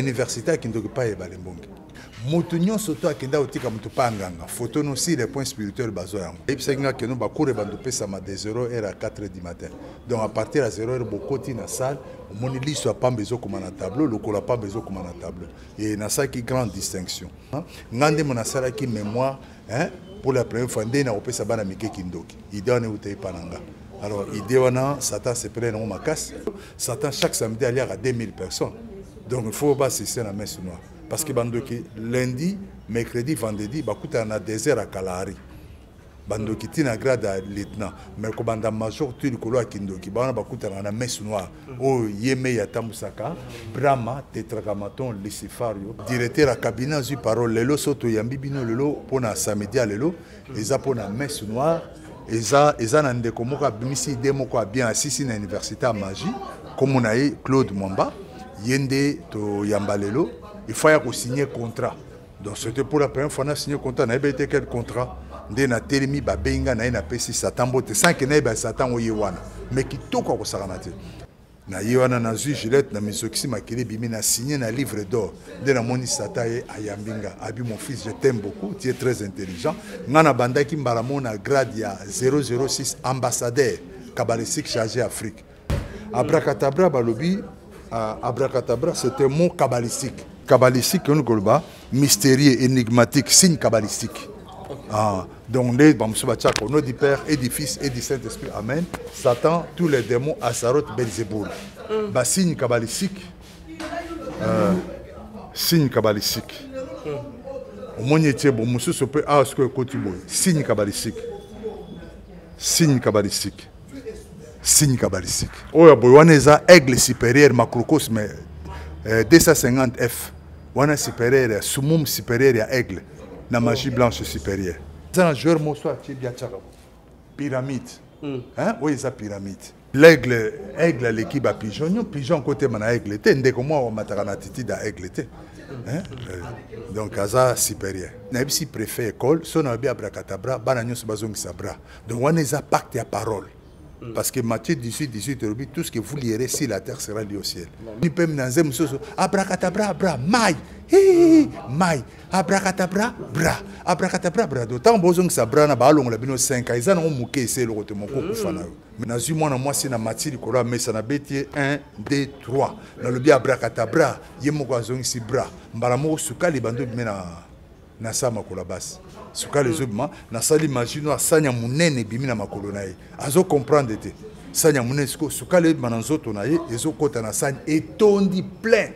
université akendeki pa yebala mbongi. Moto nyonso to akenda kotika moto mpa nganga foto no si le point spirituel bazwa yango. Eyebisaki nga keno bacour ebanda opesama de 0 heure à 4 du matin. Donc à partir ya 0 heure bokoti na salle omoni liso ya pamba ezokoma na tableau lokolo ya pamba ezokoma na tableau. E nasalaki grande distinction. Nga ndemo nasalaki mémoire pour la première fois nde nakopesa bana mike kindoki. Ide wana eutei mpa na nga. Alors idée wana satan sepele nango makasi. Satan chaque samedi aliaka 2000 personnes donc il faut basiste na messe noire parce que bandoki lundi mercredi vendredi bakutana na désert ya kalahari. Bandoki ntina grade ya lieutenant. Mais kobanda major to likolo ya kindoki. Bawana bakutanaka na messe noire oyo ye mei atambusaka brama tetragamaton lucifario directeur ya cabinet azwi parole. Lelo so toyambi bino lelo mpona samedi ya lelo. Eza mpona messe noire eza eza na ndeko moko abimisi ide moko abien asisi na université ya magie. Kombo na ye claude mwamba ye nde toyamba lelo il ya kosigne contrat. Donc c'était pour la première fois na signe contrat nayebi ete quel contrat. Nde natelemi babengi nga na ye napesi satan mbote sanke nayeba satan oye wana. Mais kitoko akosakana te. Na ye wana nazwi gilette na misokisi makili ebimi na signe na livre d'or. Nde namoni satan ye ayambi nga abi mon fils je t'aime beaucoup tu es très intelligent. Nga na bandaki mbala mo na grade ya 006 ambassadeur kabalistique chargé afrique. Abrakatabra balobi uh, abrakatabra c'était mot kabbalistique. Kabbalistique koloba mystérieux énigmatique signe kabbalistique. Ah, donc au nom du père et du fils et du saint-esprit amen. Satan tous les démons asaroth belzeboul mm. basigne kabbalistique euh, signe kabbalistique. Mosusu mpe awa sikoyo ekoti boye signe kabbalistique. Signe kabbalistique signe kabbalistique. Oyo boye wana eza aigle supérieur macrocos mais euh, 250 f. Wana supérieur ya sumum supérieur ya aigle na magie blanche supérieure. Eza na joueur moso atie biatiaka pyramide. Oyo eza pyramide. L'aigle aigle aleki bapigeon pigeon. Kotema na aigle te ndeko mwa wamataka na titi da aigle te. Hein? Euh, donc aza supérieur. Nayebisi préfet école so nayebi abrakatabra bana nyonso bazongisa bra donc wana eza pacte ya parole Mm. Parce que Matthieu 18, 18 dit tout ce que vous lierez sur la terre sera lié au ciel. Ni peut me soso abracadabra bra mai mai abracadabra bra. Abracadabra bra. D'autant bozong sa bra na balong la bino 5 ans ils ont mouké c'est le rote moko kufana. Mm. Mais na zuma na moi c'est na Matthieu likolo mais ça na bétier 1 2 3 na lobi abracadabra yemoko azong si bra. Mbala moko sukali bando bimena na sama kola basi. Sukali ezobima nasali mashine asani ya monene ebimi na makolo na ye. Azokomprendre te. Sani ya monene sikoyo sukali ebima na nzoto na ye ezokɔta na sani etondi plein.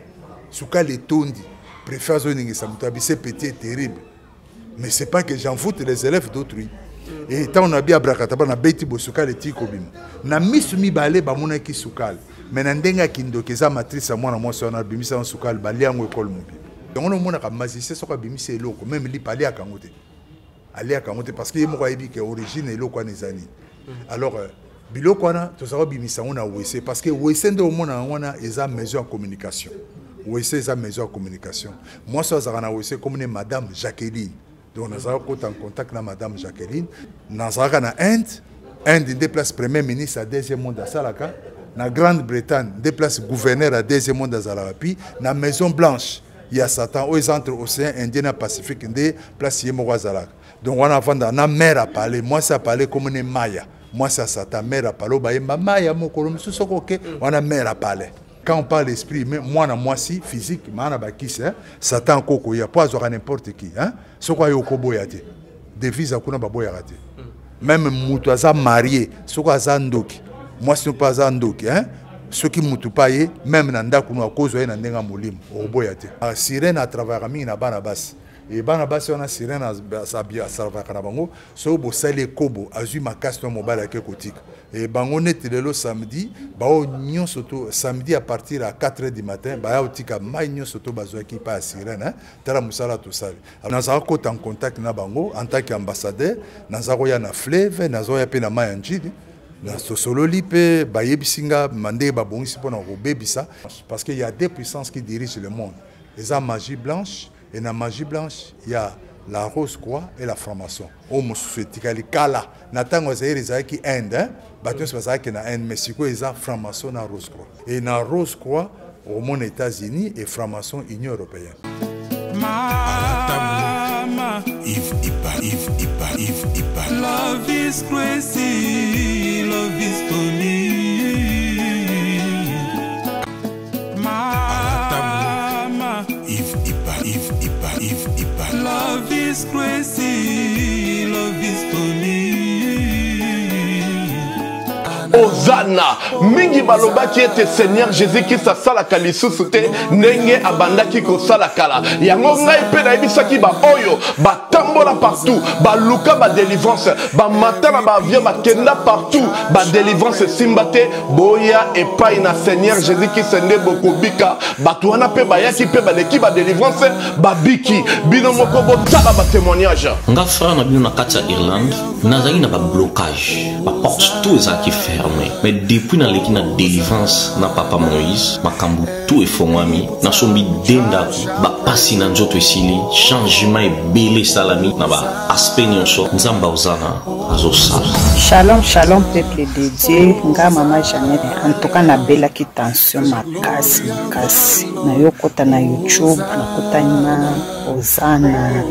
Sukali etondi. Préfet azoningisa moto abise petit terrible. Mais c'est pas que j'en foute les élèves d'autrui. Ntango nabi abrakataba nabeti boye sukali etiki kobima. Na misu mibale bamonaki sukali. Me na ndenge ya kindoki eza matrice ya mwana mwasi wana abimisa na sukali balia yango ekole mobile. Yango nomonaka magicien soko abimisi eloko meme lipa aliaka yango te aliaka yango te parce que ye moko ayebi ke origine eloko wana eza nini alors biloko wana tozala kobimisa yango na wese parce que wese nde omona yango wana eza maison ya communication. Wese eza maison ya communication. Mwasi azalaka na wese komone madame jacqueline. Donc nazalaka kota en contact na madame jacqueline. Nazalaka na inde. Inde nde place premier ministre ya deuxième monde asalaka na grande bretagne nde place gouverneur ya deuxième monde azalaka puis na maison blanche ya satan oyo eza entre océan indien na pacifique nde place ye moko azalaka donc wana avandaka na mare apale mwasi apale komone maya. Mwasi ya satan mare apale oyo bayemba maya mokolo mosusu oko oke wana mare apale quand on parle esprit mais mwana mwasi physique maana bakisi hein? satan kokoya po azwaka n'importe qui hein? soko aye okoboya te devise akuna te même mutu aza marie soko aza ndoki. Mwasi mpe aza ndoki hein? soki mutu mpe aye meme na ndako nu akozwa ye na te sirene na e bana basi wana sirene asalvaka na bango soki bosali ekobo azwi makasi to mobali ake kotika. E bango neti lelo samedi bao nyonso to samedi à partir ya 4 heures du matin baya to bazwaki mpa kota en contact na bango en tant que ambassadeur naza koya na parce que y a deux puissances qui dirigent le monde. Eza magie blanche et na magie blanche il y a la rose croix et la franc-maçon. Oyo mosusu etikali kala. Na ntango ezayeli ezalaki inde bato nyonso bazalaki na inde mais sikoyo eza franc-maçon na rose croix et na rose croix omona états-unis et franc-maçon union européenne. Mama, Yves Ipa, Yves Ipa, Yves Ipa. love is crazy, love is funny. Cristo existe. Ozana mingi balobaki ete seigneur jésus-krist asalaka lisusu te ndenge abandaki kosala kala. Yango ngai mpe nayebisaki baoyo batambola partout baluka badelivrance bamata na baavion bakenda partout badelivrance esimba te. Boya epai na seigneur jésus-krist nde bokobika. Bato wana mpe bayaki mpe baleki badelivrance babiki. Bino moko botala batémoignage nga frère na bino na kati ya irlande nazali na bablocage baporte tout ezalaki ferme mais depuis naleki na délivrance na papa moïse makambo tout efongwami nasombi de ndako bapasi na nzoto esili changement ebele esalami na baaspect nyonso nzambe aozana azosala Shalom, shalom, peuple de Dieu. Nga mama tout cas nabelaki tension makasi makasi. Nayokota na YouTube, nakotani na Ozana,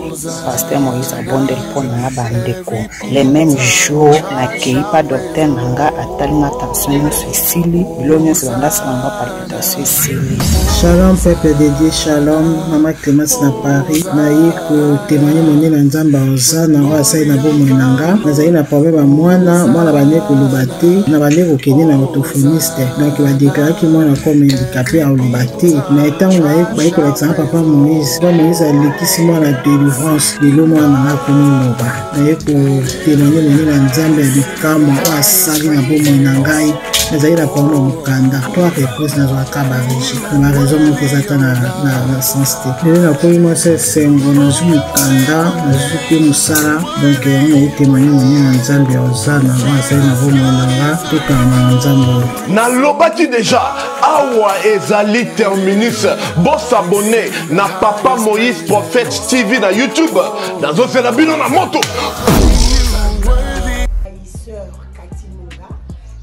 Pasteur Moïse Abondel mpo na bandeko. Le même jour, nakei pa docteur na nga atali nga tension nyonso esili, bilo nyonso bandasala nga palpitation esili. shalom peuple de dieu shalom. Mama clémence na paris naye kotémoigne monye na nzambe aoza na oyo asali na bomoi na nga. Nazali na problème ya mwana mwana bande koloba te na bande kokende na orthophoniste. Donc badeklaraki mwana comme handicapé aoloba te. Na ntango baye kolakisanga papa moïse. Papa moïse alekisi mwana délivrance lelo mwana nanga akomi loba. Naye kotémoigne monye na nzambe ya bikamwa oyo asali na bomoi na ngai nazali na problème ya mokanda to areprese nazwaka barégi na baraison moko eza ta na, na, na sens te. Lelo nakomi mwasi esengo nazwi mokanda nazwi mpe mosala. Donk yango nayi témoigne monye na nzambe ya ozana. Ngo azali na bomoi na nga tokanga na nzambe oyo. Nalobaki deja awa ezali terminus. Bosabone na papa moïse prophète tv na youtube. Nazosela bino na moto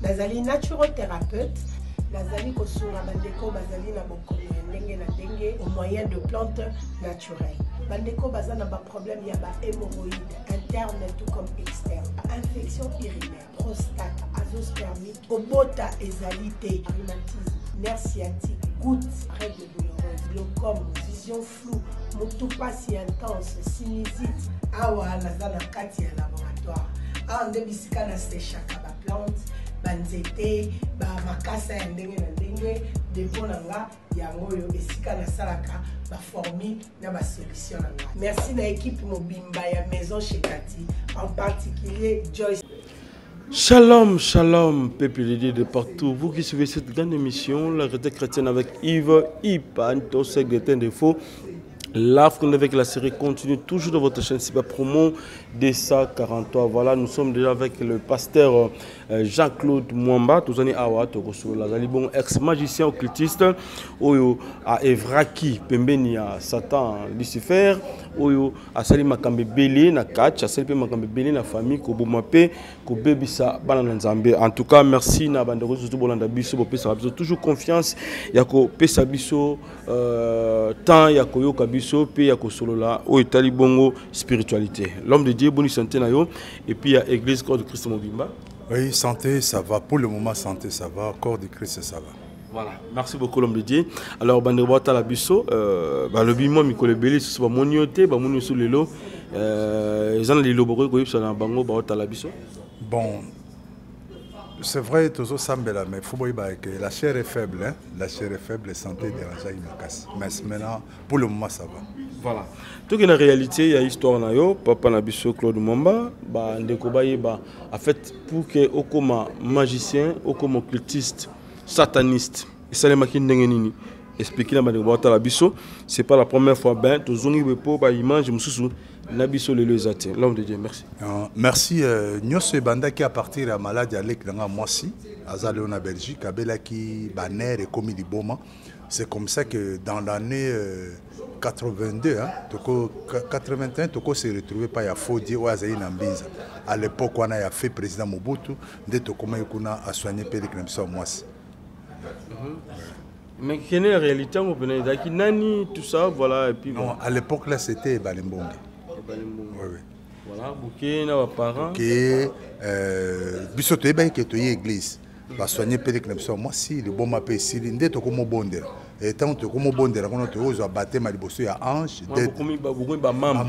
nazali naturothérapeute nazali kosunga bandeko bazali na bokono ya ndenge na ndenge au moyen de plantes naturelles bandeko baza na baproblème ya bahémoroïde interne tout comme externe. Infection urinaire prostate azospermite kobota ezali te. Rhumatisme nerf sciatique goutte règle douloureuse glaucome vision floue motu pasi intense sinusite. Awa naza na kati ya laboratoire. Awa nde bisika nasechaka baplante merci na ekipe mobimba ya maison chekati en particulier joyce Shalom, shalom, peuple de partout. Vous qui suivez cette grande émission, la réalité chrétienne avec Yves Ipanto, secrétaire de faux. L'Afrique avec la série continue toujours dans votre chaîne Cyber Promo DESA 43. Voilà, nous sommes déjà avec le pasteur euh, Jean-Claude Mwamba, Touzani Awa, Togosola, Zalibon, ex-magicien occultiste, Oyo a Evraki, Pembeni Satan, Lucifer, Oyo a Sali Makambe Belé, na Katch, a Sali Makambe Belé, na famille, Kobomape, Kobebisa, Banana Nzambe. En tout cas, merci na Bandero, surtout Bolanda Biso, Bopesa Biso, toujours confiance, Yako Pesa Biso, euh, temps, Yako Yoka Biso, mpe ya kosolola. Oyo etali bongo spiritualité. L'homme de dieu boni santé na yo. Et puis ya église corps de christ Oui, santé, ça va. Pour le moment, santé, ça va. Corps de Christ, ça va. voilà merci beaucoup l'homme de dieu alors bandeko baotala biso euh, balobi mwa mikolo ebele lisusu bamoni yo te bamoni yoso lelo euh, eza na lilobo koki koyebisa na bango baotala biso Bon, c'est vrai, toujours Sambela, mais il faut voir que la chair est faible. Hein? La chair est faible, la santé dérange, il me casse. Mais maintenant, pour le moment, ça va. voilà toki na réalité ya histoire na yo papa na biso claude momba bandeko bayeba. En fait pour ke okoma magicien okoma occultiste sataniste esalemaki ndenge nini? Explike na bandeko baotala biso c'est pas la première fois ben tozongi mpo baimage mosusu. Na biso lelo eza te l'homme de dieu merci. Euh, merci. Euh, nyonso ebandaki à partir ya maladi aleki nanga mwasi aza leo na belgique abelaki baner ekomi liboma. C'est comme ça que dans l'année euh, 82 hein, toko 81 toko se retrouve pa ya fodie oyo azali na mbinza. À l'époque wana ya fait président mobutu nde tokomaki kuna asoigne mpe eleki na biso ya mwasi Mais quelle est la réalité dire qui nani tout ça voilà et puis Non, à l'époque là, c'était Balimbonge. Oui, oui. Voilà, bouquet ba parents. ke euh, biso toyebaki ke toye église basoigne peleke na biso mwa sili boma mpe esili nde tokomobondela etango tokomobondela kuna tokozwa batema liboso ya ange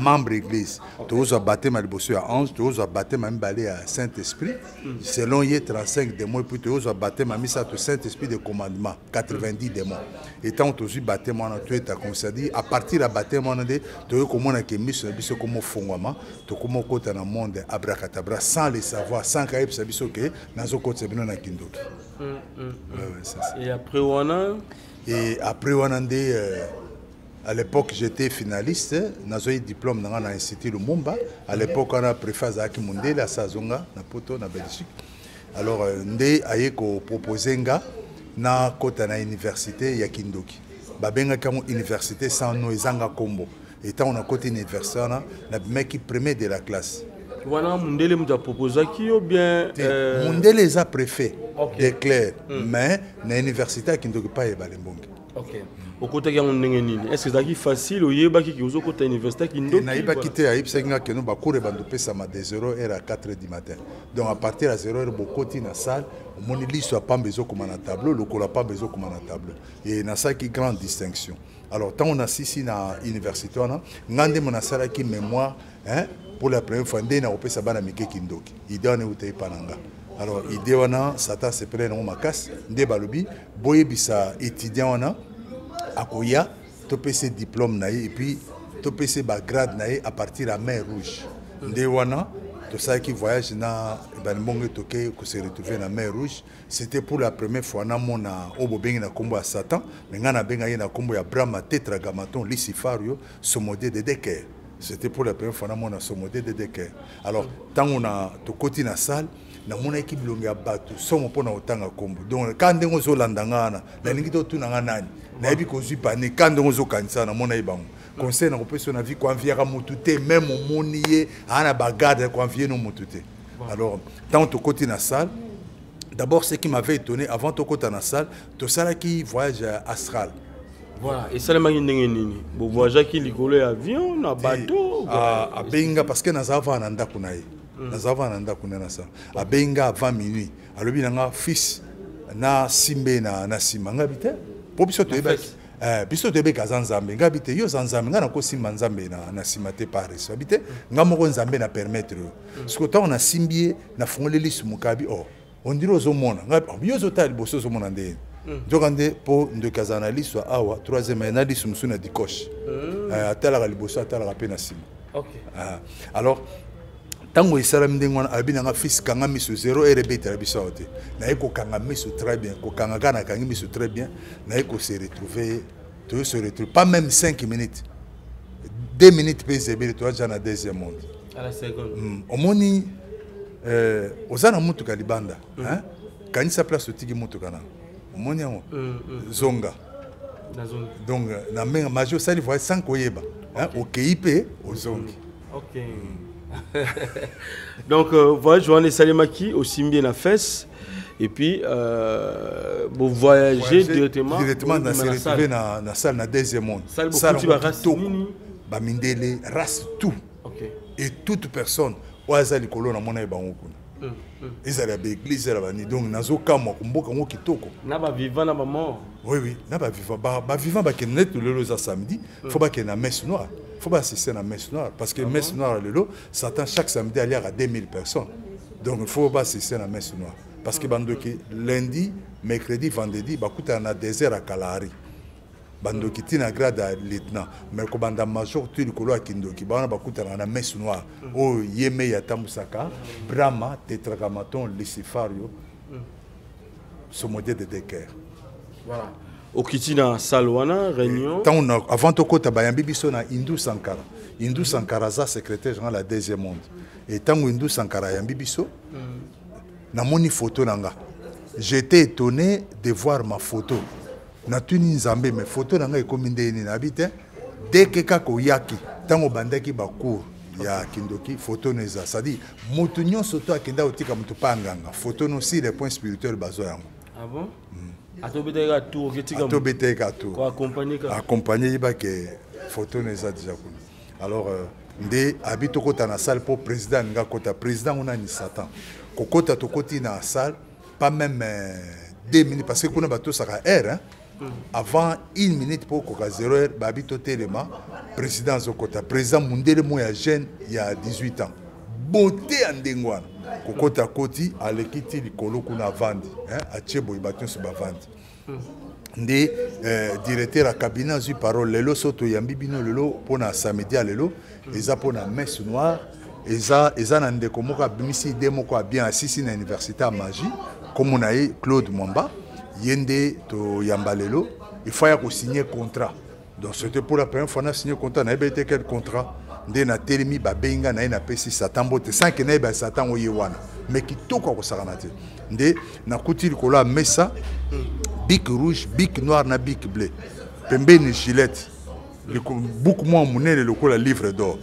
membre. église. Tokozwa batema liboso ya ange tokozwa batema mibale ya saint esprit selon ye 35 démon epuis tokozwa batema misato saint esprit de commandement 90 démon etango tozwi batema wana toyeta comme c'est-à-dire à partir ya batema wana nde toyei komona ke miso na biso ekomofungwama tokomokota na monde abrakatabra sans le savoir sans kayebisa biso ke nazokotisa bino na kindoki. Et après wana? Et après euh, à l'époque j'étais finaliste. Nazwi diplôme nanga na institut lumumba à l'époque wana préfet azalaki mondele asa azonga na poto na belgique. Alors nde aye kopropose nga nakɔta na université ya kindoki. Babengaki yango université sans no ezanga nkombo etango nakɔti université wana nabimaki premier de la classe wana mundele mutu apropozaki yo bien euh, mondele eza préfet Ok. de clair mais na université ya kindoki pa yebale mbonge ok. Okotaki yango ndenge nini? Est ce ezalaki facile oyebaki ke ozokota université kindoki? Nayebaki te ayebisaki nga keno bacour ebanda opesama de 0 heure à 4 heures du matin. Donc à partir ya 0 heure bokoti na salle omoni liso ya pamba ezokoma na tableau lokolo ya pamba ezokoma na tableau. E nasalaki grande distinction. Alors ntango nasisi na université wana nga ndemo nasalaki mémoire pour la première fois nde nakopesa bana mike kindoki. Ide wana eutei mpa na nga. Alors ide wana satan sepele nango makasi. Nde balobi boyebisa étudiant wana akoya topesa diplôme na ye epuis topesa bagrade na ye à partir ya mer rouge. Nde wana tosalaki voyage na balimbongo toke kose retrouve na mer rouge. C'était pour la première fois namona oyo bobengi na nkombo ya satan me ngai nabenga ye na nkombo ya brahma tetragamaton lisifario somode de deker c'était pour la première fois namona somode de deker alors ntango na tokoti na salle namonaki bilongo ya bato somo mpo na kotanga nkombo donc ka ndenge ozolanda nga wana nalingi te otuna nga nani. Nayebi kozwi pane ka ndenge ozokanisa namona ye bango conseil na kopesa na vie te meme omoni ye aa na bagarde koanvie no motu te alors ntango tokoti na salle d'abord ce qui m'avait étonné avant tokota na salle tosalaki voyage ya astral voilà esalemaki ndenge nini bovoyageaki likolo ya avion na bateau Ah, abengi nga parce que naza vaa na ndako na ye naza vaa na ndako na ye na sa abengi nga avant minuit alobi na nga fils na simbe na, nsima ngabi te mpo biso toyebaki Eh, biso toyebeki aza nzambe ngabi te yo oza nzambe ngai nakosimba nzambe na, nsima te paris. Abi te nga moko nzambe na permettre yo. Siko ntango nasimbi ye nafungoli lisu mokabi o ondiri ozomona "Oh, yo ozotala liboso ozomona ndeni nzoka nde mpo ndoki azala na lisu ya awa troisième na lisu mosusu na dikoshe Eh, atalaka liboso atalaka mpe na nsima Ah, alors ntango esalami ndenge wana alobi nanga fils kanga miso zero ere ebetela biso awa te. Naye kokanga miso très bien kokanga kaka nakangi miso très bien naye kose retrouve toyo se retrouve pas même 5 minutes. 2 minutes mpe ezebeli toaja na deuxième monde. Mm, omoni eh, oza na motuka ya libanda hein? kanisa place otiki motuka na omoni yango. Mm, mm. zonga. donc na mbenga maji osali voyage sans koyeba. Hein? okei mpe ozongi. Ok. Donc euh, voyage wana esalemaki osimbi na fesse et puis euh, bovoyage Voyager directement directement na obima se na retrouver salle. na, na salle na deuxième monde. Salle nini bamindele race tout. Ok. Et toute personne oyo aza likolo namona ye bango kuna. Mm, mm. Ezala ya baeglise ezala bani. Donc nazokamwa komboka yango kitoko. Na bavivant na bamort oui oui. Na bavivant Ba- bavivant bakende neti lelo eza samedi. Fo bakende na messe noire. Fo baasiste na messe noire. Parce que messe noire lelo satan chaque samedi aliaka 2000 personnes. Donc il faut baasiste na messe noire. Parce que bandoki lundi mercredi vendredi bakutana na désert ya kalahari bandoki ntina grade ya lieutenant. Mais kobanda major to likolo ya kindoki bawana bakutanaka na messe noire. Oyo ye mei atambusaka brahma tetragamaton lucifario somodie de deker voilà. Okiti na salle wana réunion. Ntango avant tokɔta bayambi biso na indu sankara. Indu sankara aza secrétaire général ya deuxième monde. E ntango indu sankara ayambi biso namoni photo na nga j'étais étonné de voir ma photo natuni nzambe mais photo na nga ekomi ndenge nini? Nayebi te deke kaka oyaki ntango obandaki bacour ya kindoki photo no eza. Cestadire motu nyonso to akenda kotika motu mpa nganga photo no si le point spirituel bazwa yango. Ah bon? Oketika atobetaki ka tour koaccompagne ka accompagné yebake photo na eza déjà kuna. Alors euh, nde abi tokɔta na salle mpo président alingi akɔta président ngo nani? Satan. Kokɔta tokɔti na salle pas même euh, deux minutes parce que kuna batosaka aire hein? Avant une minute mpo okoka zéro heure babi totelema président azokɔta président mundele mo ya jeune ya 18 ans. Beauté ya ndenge wana kokɔta koti aleki ti likolo kuna avandi atie boye bato nyonso bavandi nde eh, directeur ya cabinet azwi parole. Lelo so toyambi bino lelo mpona samedi ya lelo. Eza mpona messe noire. Eza, eza na ndeko moko abimisi ide moko abien asisi na université ya magie. Kombo na ye claude mwamba ye nde toyamba lelo ifa ya kosigne contrat. Donc c'était pour la première fois na signe contrat nayebi ete quel contrat nde natelemi babengi ngai na ye napesi satan mbote sanke nayeba satan oye wana. Me kitoko akosakana te likolo ya mesa bic rouge bic noir na bic bleu. Pembeni gilette. Buku mwa monene lokola livre d'or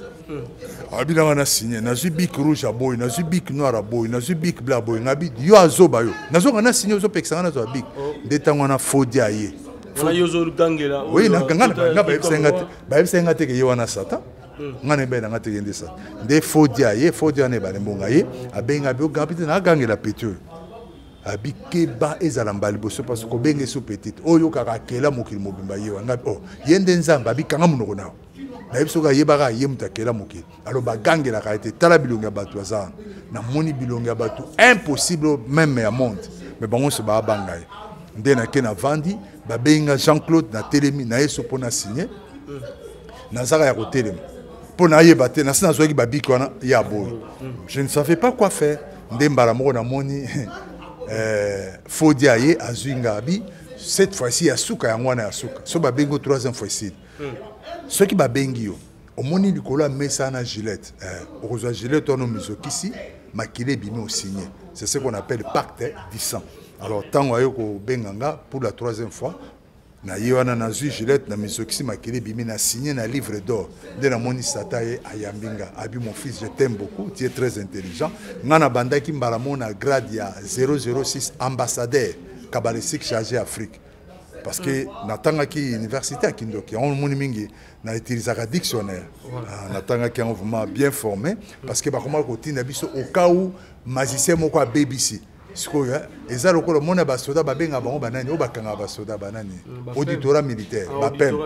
abi nanga na signe nazwi bic rouge aboyi nazwi bic noir aboyi nazwi bic bleu aboyi ngabi yo azoba yo. Nazonga na signe ozopekisanga nazwa bic. Nde ntango wana fodi aye oui nga bayebisai nga teke ye wana satan nga na ebai nanga teke nde satan nde fodi aye fodi wana ebale mbonga ye abengi abi ogambi te naagangela peti oyo. Abi keba ezala mbala liboso parce kobenge so petite. Oyo kaka akela mokili mobimba ye wana. Oh, ye nde nzambe abi kanga monoko nao nayebi soki ayebaka ye moto akela mokili alo bagangelaka ete tala bilongo ya bato aza. Wana namoni bilongo ya bato impossible meme ya monde. Me bango nyonso baabanga ye. Nde nake navandi babengi nga jean claude natelemi na ye so mpo na signe nazaka ya kotelema. Mpo nayeba te nasi nazwaki babiki wana ya boye. Je ne savais pas quoi faire. Nde mbala moko namoni euh, fodi aye azwi nga abi cette fois-ci ya suka yango wana ya suka. So babengi o troisième fois ci soki babengi yo omoni likolo ya mesa na gilette eh, okozwa gilette wana omizokisi makili ebimi osigne c'est ce qu'on appelle pacte sang alors ntango aye kobenga nga pour la troisième fois na ye wana nazwi gilette na misokisi makili ebimi na signe na livre d'or. Nde namoni sata ye ayambi nga abi mon fils je t'aime beaucoup tu es très intelligent. Nga na bandaki mbala grade ya 006 ambassadeur kabalistique chargé afrique parce que natangaki université ya kindoki yango moni mingi na utilisaka dictionnaire Ah, natangaki yango vraiment bien formé parce que bakomaka kotinda biso au cas où magicien moko abebisi sikoyo eh, eza lokola mona basoda babenga bango banani oyo bakanga basoda banani auditorat militaire bapem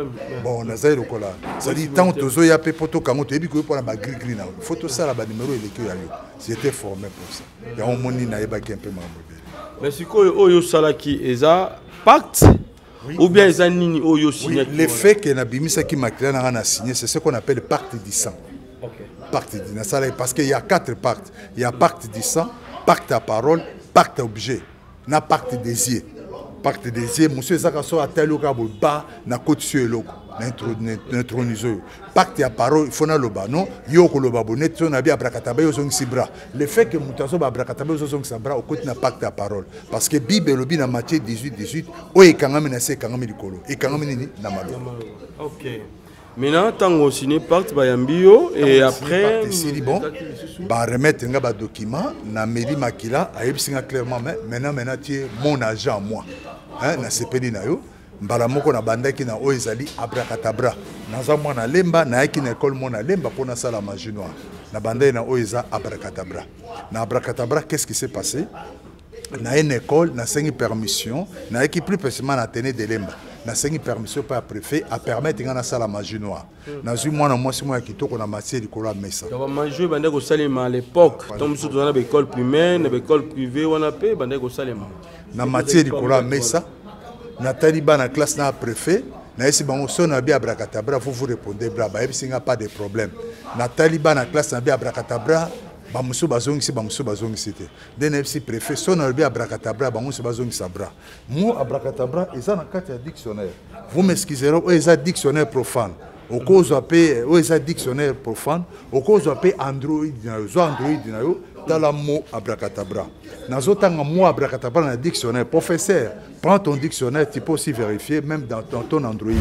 bon nazali lokola cetadire ntango tozoya mpe mpo tokango toyebi koyo mpona bagrigri na fo tosala banimero eleki oyo ya yo j'étais formé pour ça. Yango moni nayebaki un peu makambo ebele mais sikoyo oyo osalaki eza? Pacte? Ou bien eza nini oyo Oui, signaki le fait que nabimisaki makila nanga na signé c'est ce qu'on appelle pacte du sang. Pacte du nasalaki parce qu'il y a quatre pactes. Il y a pacte du sang pacte à parole pacte à objet na pacte des yeux pacte des yeux mosu ezaka so atali oyo kaka boye ba nakoti so eloko na intronise oyo pacte ya parole ifo naloba non yo okoloba boye neti so na bi abrakataba yo ozongisi bra le fait que moto azoba abrakataba yo ozozongisa bra okoti na pacte ya parole parce que bible elobi na matthieu 18 18 oyo ekangami na se ekangami likolo ekangami nini na maloba ok maintenant ntango osigne pacte bayambi yo et après esili bon baremettre nga badocument na makila ayebisi nga clairement mais maintenant maintenant tie mon agent moi. Hein, nasepeli na yo mbala moko nabandaki na oyo ezali abrakatabra naza mwana lemba nayaki na ekole mwana lemba mpo nasala magie noire nabandaki na oyo eza abrakatabra na abrakatabra qu'est ce qui s'est passé? Na école nasengi permission nayaki plus précisément na tene de lemba nasengi permission mpe ya préfet apermettre nga nasala magie noire nazwi mwana mwasi moko ya kitoko na matie likolo ya mesa. Bamajo ebandaki kosalema à l'époque. Ntango mosusu toza na baécole primaire na baécole privé wana mpe ebandaki kosalema na matie likolo ya mesa natali bana classe na préfet nayesi bango so na bi abrakatabra vous vous répondez bra bayebisi nga pas de problème. Natali bana classe na bi abrakatabra bamosusu bazongisi bamosusu bazongisi te. Nayebisi préfet so nalobi abrakatabra nyonso bazongisa bra. Mo abrakatabra eza na kati ya dictionnaire. Vous m'excuserez oyo eza dictionnaire profane. Okozwa mpe oyo eza dictionnaire profane. Okozwa mpe android na yo zwa android na yo tala mot abrakatabra nazotanga mot abrakatabra na dictionnaire. Professeur prends ton dictionnaire tu peux aussi vérifier même dans, ton android.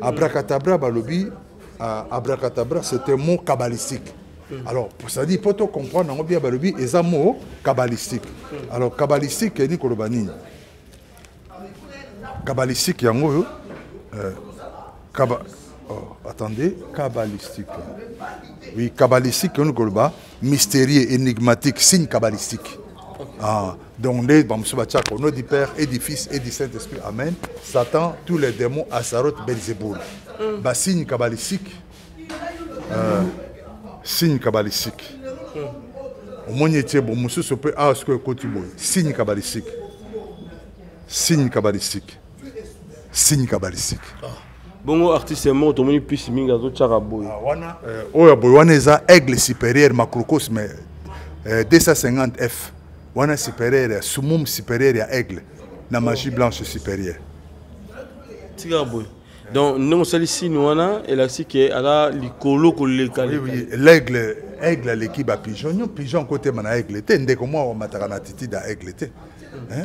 Abrakatabra balobi abrakatabra c'est un mot kabbalistique alors c'est-à-dire mpo to comprendre yango bien balobi eza mot kabbalistique. Alors kabbalistique eni koloba nini Kabbalistique yango oyo euh, kaba, oh, attendez kabbalistique. Oui kabbalistique onu koloba mystérieux énigmatique signe kabbalistique. Ah, donc au nom du père et du fils et du saint-esprit. Amen. Satan tous les démons asaroth belzeboul basigne kabbalistique euh, signe kabbalistique. Omoni etie bo mosusu mpe awa sikoyo ekoti boye signe kabbalistique. Signe kabbalistique. Signe kabbalistique. Bongo artiste moko tomoni pisi mingi azotyaka boye wana. Euh, oyo boye wana eza aigle supérieur macrocosme euh, 250 f. Wana supérieur ya sumum supérieur ya aigle. Na magie blanche supérieure. Tikaka boye donc ndenge osali sine wana elakisi ke aza likolo koleka l'aigle aigle aleki bapigeon pigeon. Kotema na aigle te ndeko mwa amataka na titide ya aigle te? Euh,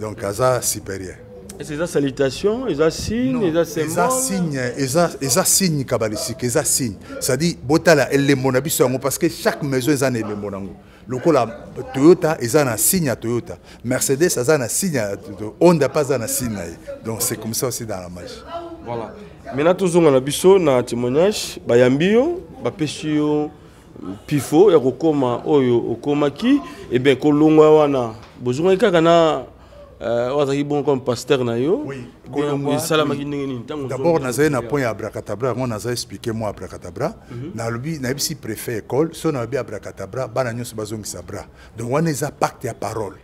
donc aza supérieur eza salutation eza signe eza eza signe eza eza signe kabalisike eza signe. C'est-à-dire botala elembo na biso yango parce que chaque maison eza na elembo nango lokola toyota eza na signe ya toyota. Mercedes aza na signe ya honda mpe aza na signe na ye donc c'est comme ça aussi dans la magie voilà. Maintenant tozonga na biso na témoignage bayambi yo bapesi yo pifo ya kokóma oyo okomaki ebien kolongwa wana. Bozongaki kaka na euh, oyo azalaki bongo comme paster na yo. Esalamaki ndenge nini d'abord nazali na point ya abrakatabra yango naza explike mwa abrakatabra nalobi nayebisi préfet école. So nalobi abrakatabra bana nyonso bazongisa bra donc wana eza pacte ya parole.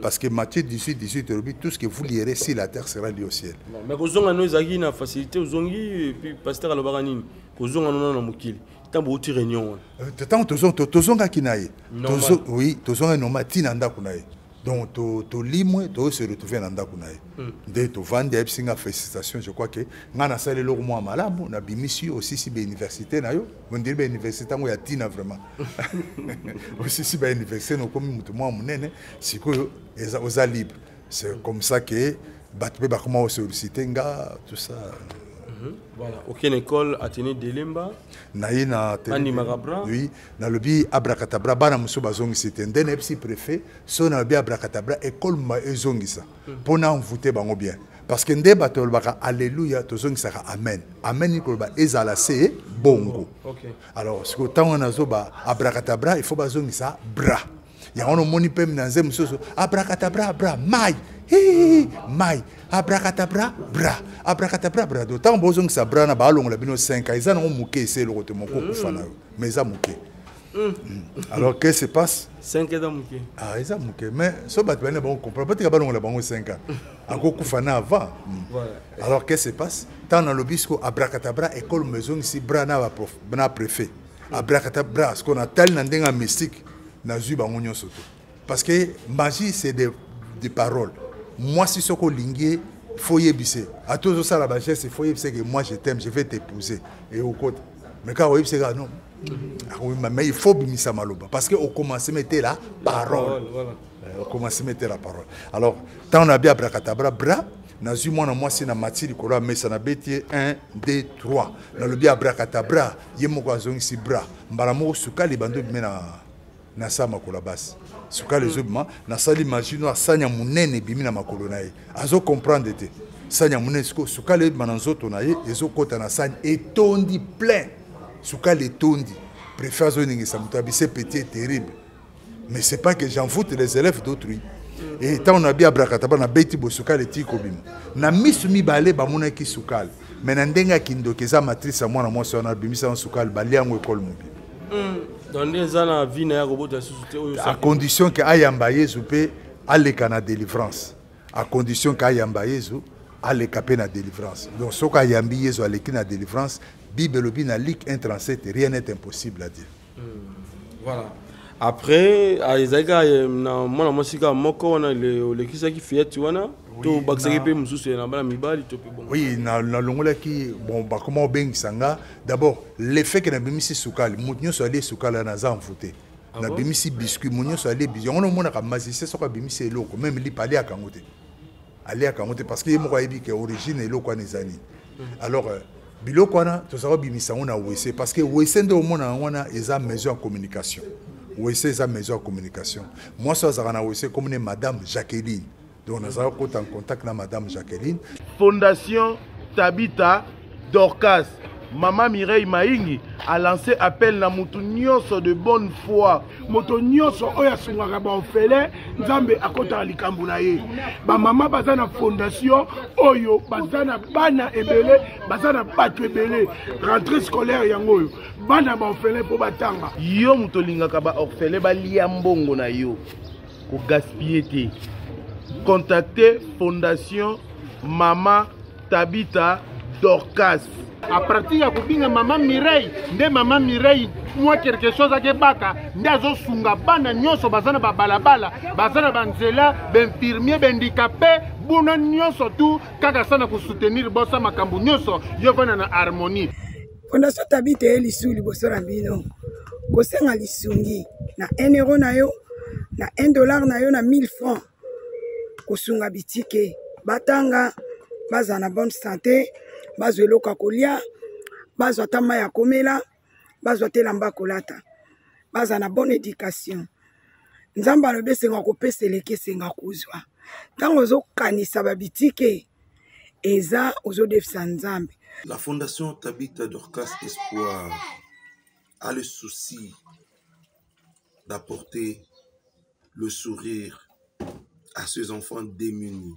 Parce que Matthieu 18 18 elobi tout ce que vous lierez sur la terre sera lié au ciel. Mais kozonga no ezalaki na facilité ozongi epuis paster alobaka nini? Kozonga nona na mokili. Ntango bouti réunion wana. Euh, ntango tozo- to- tozongaki na ye. Normal. Tozo- oui tozongaki normal ntina ndako na ye donc to- tolimwe toose retrouve na ndako na ye nde tovandi ayebisi nga félicitation je crois ke ngai nasali eloko mwa malamu nabimisi yo osisi bauniversité na yo ondiri bauniversité yango ya ntina vraiment. Osisi bauniversité na okomi moto mwa monene sikoyo oza libre. C'est comme ça ke bato mpe bakoma osolicité nga tout ça voilà. Okende école atene delemba naye na Andimaka bra. oui. Nalobi abrakatabra bana mosusu bazongisi te. Nde nayebisi préfet so nalobi abrakatabra ekole ma ezongisa. Mpo na mvute bango bien. Parce que nde bato balobaka alleluya tozongisaka amen. Amen nini koloba ezala se bongo. Alors sikoyo ntango nazoba abrakatabra il faut bazongisa bra yango nomoni mpe na nze mosusu abrakatabra bra mai Hi, mai. Abrakatabra bra. Abrakatabra bra. Do ntango bozongisa bra na baalongola bino 5 ans. Eza nango moke ese eloko te moko okufa na yo mais eza moke Mm. alors qu'est-ce qui se passe? 5 eza moke ah eza moke mais so bato balina bango comprendre batika balongola bango 5 ans. Akokufa na avant Mm. Alors qu'est-ce qui se passe? Ntango nalobi siko abrakatabra ekole mezongisi bra na na préfet. Abrakatabra siko natali na ndenge ya mystique nazwi bango nyonso te parce que magie c'est des de paroles mwasi soki olingi fo yebise ati ozosala bageste fo yebise ke moi je t'aime je vais t'épouser. E okota mais kaka oyebise kaka non. Akoyima mais il faut bimisa maloba. Parce que okomancement ete la parole. Voilà. Euh, parole. Alors ntango nabi abrakatabra bra nazwi mwana mwasi na mati likolo ya mesa nabeti ye 1 2 3 nalobi abrakatabra ye moko azongisi bra. Mbala moko ebime na, na sa basi sukali ezobima nasali magie no asani ya monene ebimi na makolo na ye. Azokomprendre te sani ya monene sikoyo sukali ebima na nzoto na ye ezokɔta na sani etondi plein. Sukali etondi préfet azoningisa moto abise petit est terrible. Mais c'est pas que j'en foute les élèves d'autrui. E ntango nabi abrakataba nabeti boye sukali etiki kobima na miso mibale bamonaki sukali me na ndenge ya kindoki eza matrice ya mwana mwasi wana abimisa yango sukali balia yango ekole mobile oyo à condition ke ayamba yezu mpe aleka na délivrance. À condition ke ayamba yezu aleka mpe na délivrance. Donc soki ayambi yezu aleki na délivrance bible elobi na lik 137 rien n'est impossible à dire. Voilà après ah, ezalaki kaka eh, na mwana mwasi kaka moko wana le- olekisaki fiete wana to bakisaki mpe mosusu na bana mibali to mpe bongo. Oui na- nalongolaki bon bakoma obengisa nga d'abord l'effet ke nabimisi sukali moto nyonso alie sukali wana aza mfute nabimisi biscuit moto nyonso alie biscuit. Yango nomonaka magicien soki abimisi eloko meme lipa aliaka yango te. Aliaka yango te parce que ye moko ayebi ke origine eloko wana eza nini. Alors euh, biloko wana tozala kobimisa yango na wese parce que wese nde omona yango wana eza ya communication wese eza maison ya communication. Mwasi azalaka na wese komone madame jacqueline. Donc nazala kota en contact na madame jacqueline. Fondation tabita dorcas mama mireille maingi a lancé appel na nyonso de bonne foi. Moto nyonso oyo asungaka baofele nzambe akɔtaka likambo na ye. Bamama baza na fondation oyo baza na bana ebele baza na bato ebele. Rentrée scolaire yango oyo bana baofele mpo batanga yo moto olingaka baorfele balia mbongo na yo. Kogaspille te. Contacte fondation mama tabita dorcas. A partir ya kobinga mama mireille nde mama mireille mwa quelque chose akebaka nde azosunga bana nyonso baza na babalabala baza na banzela bainfirmier bahandikape buna nyonso tu kaka sa na kosoutenir bosa makambo nyonso yo vana na harmonie. Fondation tabita ye lisu liboso na bino. Kosenga lisungi na 1 euro na yo na 1 dollar na yo na 1000 francs. Kosunga bitike. Batanga bazala na bonne santé bazwa eloko ya kolia bazwa ata ya komela bazwa te elamba kolata. Bazala na bonne éducation. Nzambe alobi esenga kopesa eleki esenga babitike eza nzambe. La Fondation Tabitha Dorcas Espoir a le souci d'apporter le sourire à ces enfants démunis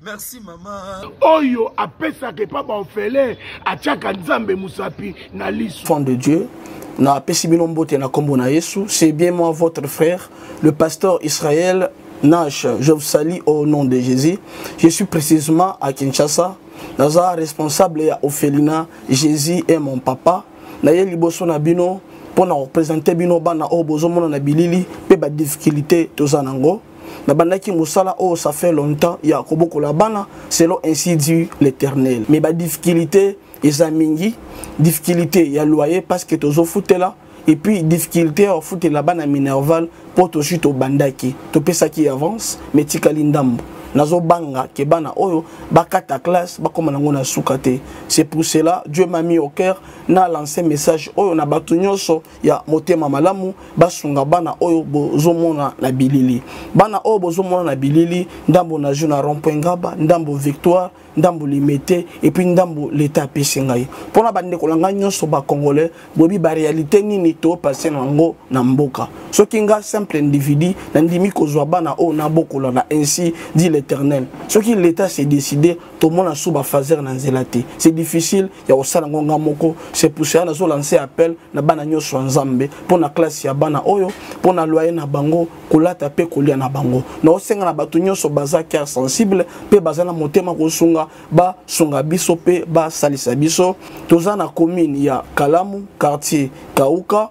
merci mama oyo apesaka epa baofele atiaka nzambe mosapi na liso enfant de dieu napesi bino mbote na nkombo na yesu c'est bien moi votre frère le pasteur israël nash. Je vous salue au nom de jésus. Je suis précisément à kinshasa. Naza responsable ya ophelina jésus est mon papa. Naye liboso na bino mpo na kopresente bino bana bozomona na bilili mpe badifficulté toza nango nabandaki mosala oyo ça fait longtemps ya kobokola bana selon ainsi dit l'éternel. Mais badifficulté eza mingi. Difficulté ya loyer parce que tozofutela. Et puis difficulté ya kofutela bana minerval mpo tozwi tobandaki topesaki avance mais tikali ndambo nazobanga ke bana oyo bakata classe bakóma nango na suka te. C'est pour cela dieu m'a mis au cœur na lancé message oyo na bato nyonso ya motema malamu basunga bana oyo bozomona na bilili. Bana oyo bozomona na bilili ndambo nazwi na rond-point ngaba ndambo victoire ndambo limete epuis ndambo leta apesi ngai. Mpona bandeko na ngai nyonso bacongolais boyebi baréalité nini topase na yango na mboka? Soki nga simple individu nandimi kozwa bana oyo nabokola na ainsi dit l'éternel. Soki leta s'est décidé tomona so bafaser na nzela te. C'est difficile ya kosala yango nga moko. C'est pour cela nazolanse appel na bana nyonso ya nzambe mpona klase ya bana oyo mpona loyer na bango kolata mpe kolia na bango. Naosenga na bato nyonso baza cœur sensible mpe baza na motema kosunga basunga biso mpe basalisa biso. Toza na commune ya kalamu quartier kauka.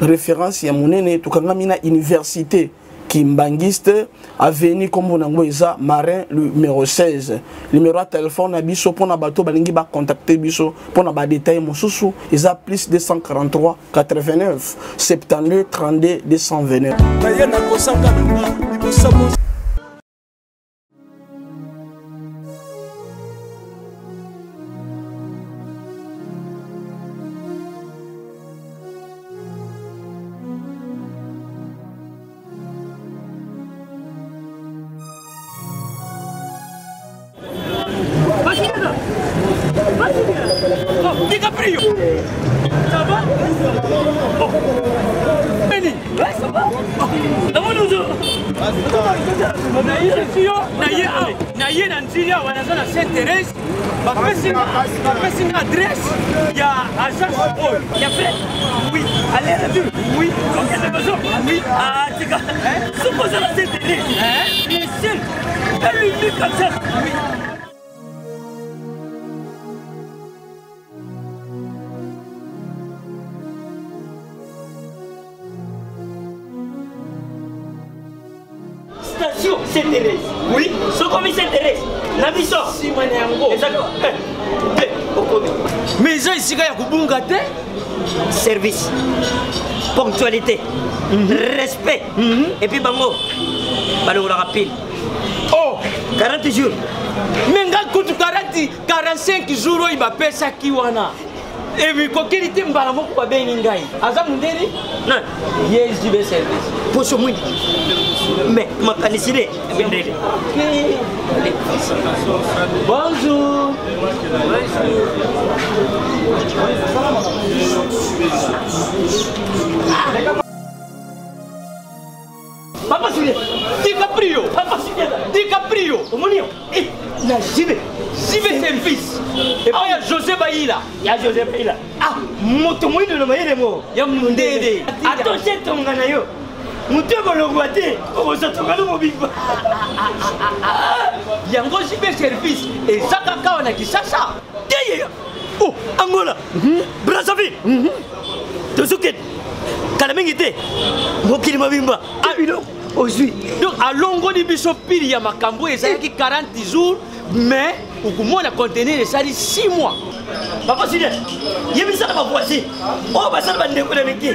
Référence ya monene tokangami na université kimbangiste. Aveni nkombo nango eza marin numéro 16 numéro ya telefone na biso mpona bato balingi bacontacte biso mpona badetail mosusu. Eza plus 243 89 72 32 229 naye na nzili awa naza na saint thérèse bapesi nga adresse ya agence oyo ya fe oui aller oui. Okende bezo oui. Atika soki oza na saint thérèse le ciel elumi comme ça oui service ponctualité. Respect. Et puis bango balongolaka pile. Oh. 40 jours. Me nga kutu 40 45 jours oyo bapesaki wana. Ebikokeli te mbala moko babengi ngai. Aza mondeli yesb service. Poso mwindi mais makanisi de ebendele bonjour Papa Silvia, de Caprio, Papa Silvia, de Caprio, o maninho, e na Gibe, Gibe é sem é ah, é fiz, e vai José Baila, e a José Baila, ah, muito muito no meio de mo, e a mundede, a torcer tão ganhou. Moto ekolongwa te okozotongana mobimba. Yango jibe service eza kaka wana kisasa teye o angola. Brazzaville. Tozokende kala mingi te. Mokili mobimba. Abino ozwi donc alongoli biso pili ya makambo oyo ezalaki 40 jours mais okomona conteneur esali 6 mois papa sile yebisa na bavoisin oyo basala bandeko na miki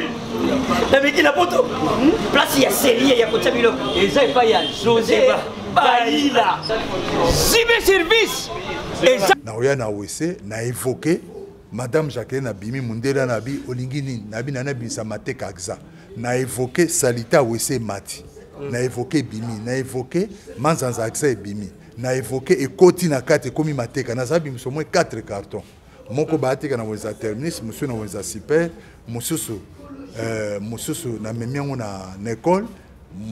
na miki na poto. Place ya serie ya kotia biloko. Eza epai ya josé bayila sibe service. Eza naoya na wese na évoke madame jacqueline abimi mundele na bi olingi nini nabi na nabimisa mateka axa. Na évoke salita wese mati. Na évoke ebimi na évoke manzanza axa ebimi na évoke ekoti na kati ekomi mateka. Naza bimiso moins 4 carton moko baateka na wenza terminus mosusu na wenza super mosusu euh, mosusu namemi yango na na ekole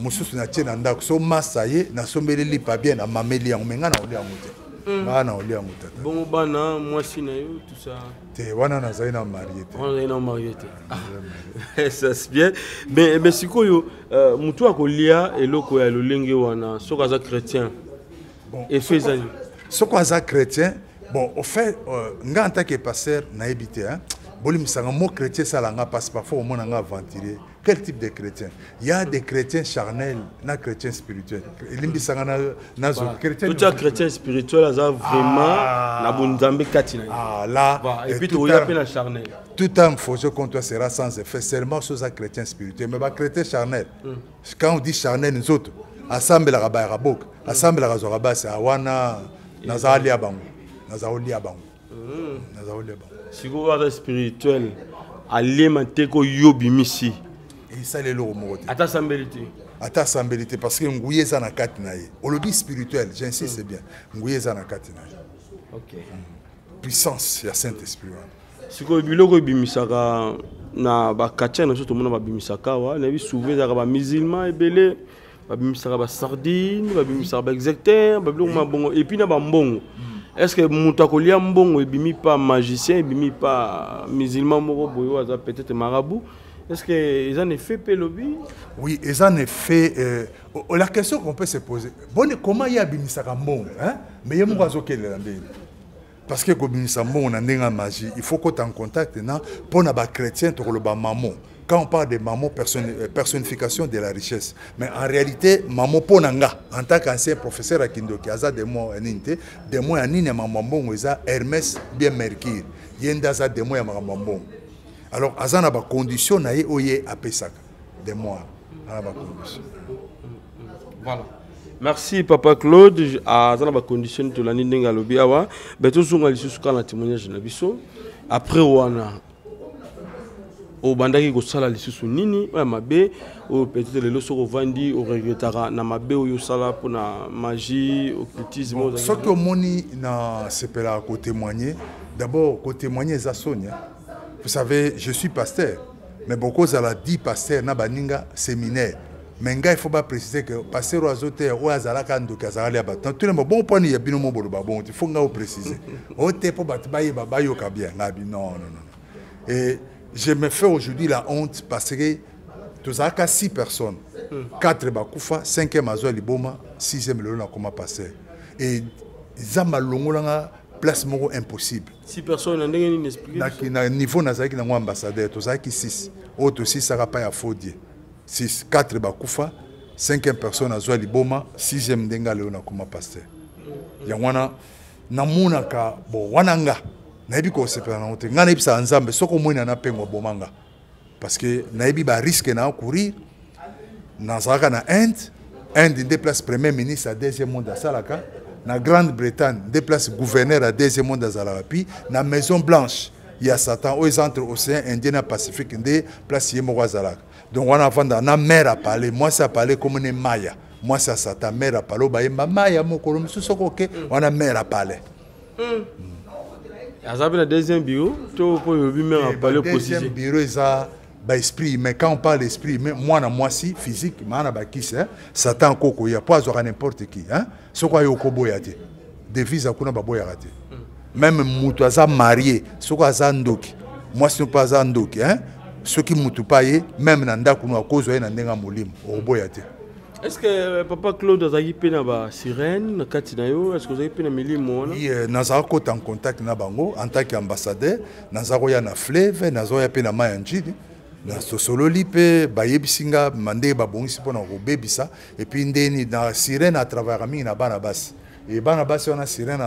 mosusu natie na ndako. So masa ye nasombeli lipa bien namameli yango. Me nga na olia yango te. Nga na olia yango tata. Bongo bana mwasi na yo tout ça. Te wana nazali na marie te. Wana nazali na marie te. Ça c'est bien. Mais, mais sikoyo uh, motu akolia eloko ya lolenge wana soki aza chrétien. Bon, efe ezali soki aza chrétien bon au fait euh, nga en tant que pasteur nayebi te hein? bolimisanga mo chrétien esalanga parce parfois omona nga aventurier quel type de chrétien? Il y a des chrétiens charnels na chrétien spirituel elimbisanga na, zo totya chrétien spirituel aza vraiment na bonzambe kati na ah, là et puis toya mpe na charnel. tout homme faussé contre toi sera sans effet. Seulement soza chrétien spirituel mais bachrétien charnel mm. quand on dit charnel nzoto asambelaka bayaka boka asambelaka zwaka basi awana naza alia bango naza olia bango. Naza olia bango. Sikoyo aza spirituel alema te ko yo bimisi. Esali eloko moko te ata asambeli te. Ata asambeli te parce que eza na kati na ye. Olobi spirituel j'insiste bien nguye eza na kati na ye. Okay. puissance ya saint esprit wana sikoyo biloko ebimisaka na na biso tomona babimisaka awa nayebi souvent ezalaka bamusulman ebele babimisaka basardine babimisaka baexecteur babiloko mabongo epuis na bambongo est ce que moto akolia mbongo ebimi pa magicien ebimi pa musulman moko boye oyo aza peut-être marabout est ce que eza na effet mpe elobi oui eza na effet euh, la question qu'on peut se poser bone comment ye abimisaka mbongo hein? mais ye moko azokelela ndeni parce que kobimisa mbongo na ndenge ya magie il faut kota en contact na mpo na bachrétien tokoloba mamo quand on parle de personne, euh, personnification de la richesse mais en réalité maman mpo na nga en tant qu'ancien professeur kindoki aza demo ya nini te demo ya nini ya makambo mbongo eza hermès bien mercure. Ye nde aza demo ya makambo mbongo alors aza na bacondition na ye oyo ye apesaka demo aza na bacondition voilà. Merci papa claude. Aza na bacondition tolandi ndenge alobi awa. Be tozonga lisusu kaka na témoignage na biso. Après wana obandaki kosala lisusu nini? Oyo mabe oyo peut-être lelo soki ovandi oregretaka na mabe oyo osala mpona magie occultisme soki omoni na sepelaka kotémoigner d'abord kotémoigner eza soni vous savez je suis pasteur mais bokozala di pasteur na baninga séminaire. Mais ngai faut baprécise que pasteur oyo azoteya oyo azalaka ndoki azalaka lia bato. Natuna bon mponi ya bino mo boloba bongo te fo ngai oprécise oyo te mpo bato bayeba bayoka bien. Ngai bi non non non. Et je me fais aujourd'hui la honte parce que tozalaka six personnes. Quatre bakufa cinquième azwa liboma sixième lelo nakoma passer et eza malongolanga place moko impossible. Six personnes na niveau nazalaki nango ambassadeur tozalaki six. Oyo tosisaka pa ya fodie six quatre bakufa cinquième personne azwa liboma sixième ndenge lelo nakoma pasteur. Yango wana namonaka bon wana nga nayebi kosepela nango te ngai nayebisaka nzambe soki omoni na napengo bomanga. Parce que nayebi bariske na courir. Nazalaka na inde. Inde nde place premier ministre ya deuxième monde asalaka na grande-bretagne nde place gouverneur ya deuxième monde azalaka na maison blanche ya satan oyo eza entre océan indien na pacifique nde place ye moko azalaka. Donc wana avandaka na mare apale mwasi apale komone maya. Mwasi ya satan mare apale oyo bayemba maya mokolo mosusu okoke wana mare apale aza mpe na deuxième bureau to mpo yobi mare apale deuxième bureau eza baesprit mais quand on parle esprit mais mwana mwasi physique maa na bakisi hein? satan kokoya mpo azwaka n'importe qui hein? soki aye okoboya te devise akuna baboyaka te même mutu aza marie soki aza ndoki mwasi mpo aza ndoki hein? soki mutu mpe aye même na ndako nu akozwa ye na ndenge ya molimo okoboya te est ce que euh, papa claude azalaki mpe na basirene na kati na yo est ce que ozalaki mpe na milimo wana nazala kota en contact na bango en tant qu'ambassadeur. Naza koya na fleuve naza koya mpe na mai ya njili nasosololi mpe bayebisi nga ma ndenge babongisi mpona kobebisa epuis ndeni na sirene atravayaka mingi na bana basi e bana basi wana sirene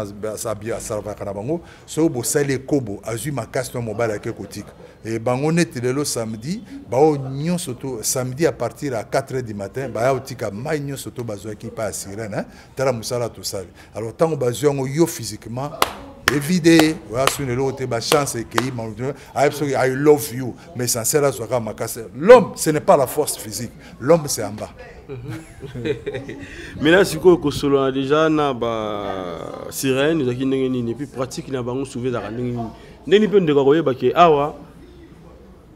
asalavaka na bango. Soki bosali ekobo azwi makasi to mobali ake kotika e bango neti lelo samedi bao nyonso to samedi à partir ya 4 heures du matin baya kotika mai nyonso to bazwaki mpa ya sirene hein? tala mosala tosali alors ntango bazwi yango yo physiquement évide oyasu lelo te bachance ekei ayebi soki i love you. Mais essentiel azwaka makasi l'homme ce n'est pas la force physique. L'homme c'est en bas maintenant sikoyo kosolola déjà na basirene ezalaki ndenge nini epuis pratique na bango souve ezalaka ndenge nini ndeni mpe ndeko akoyebake awa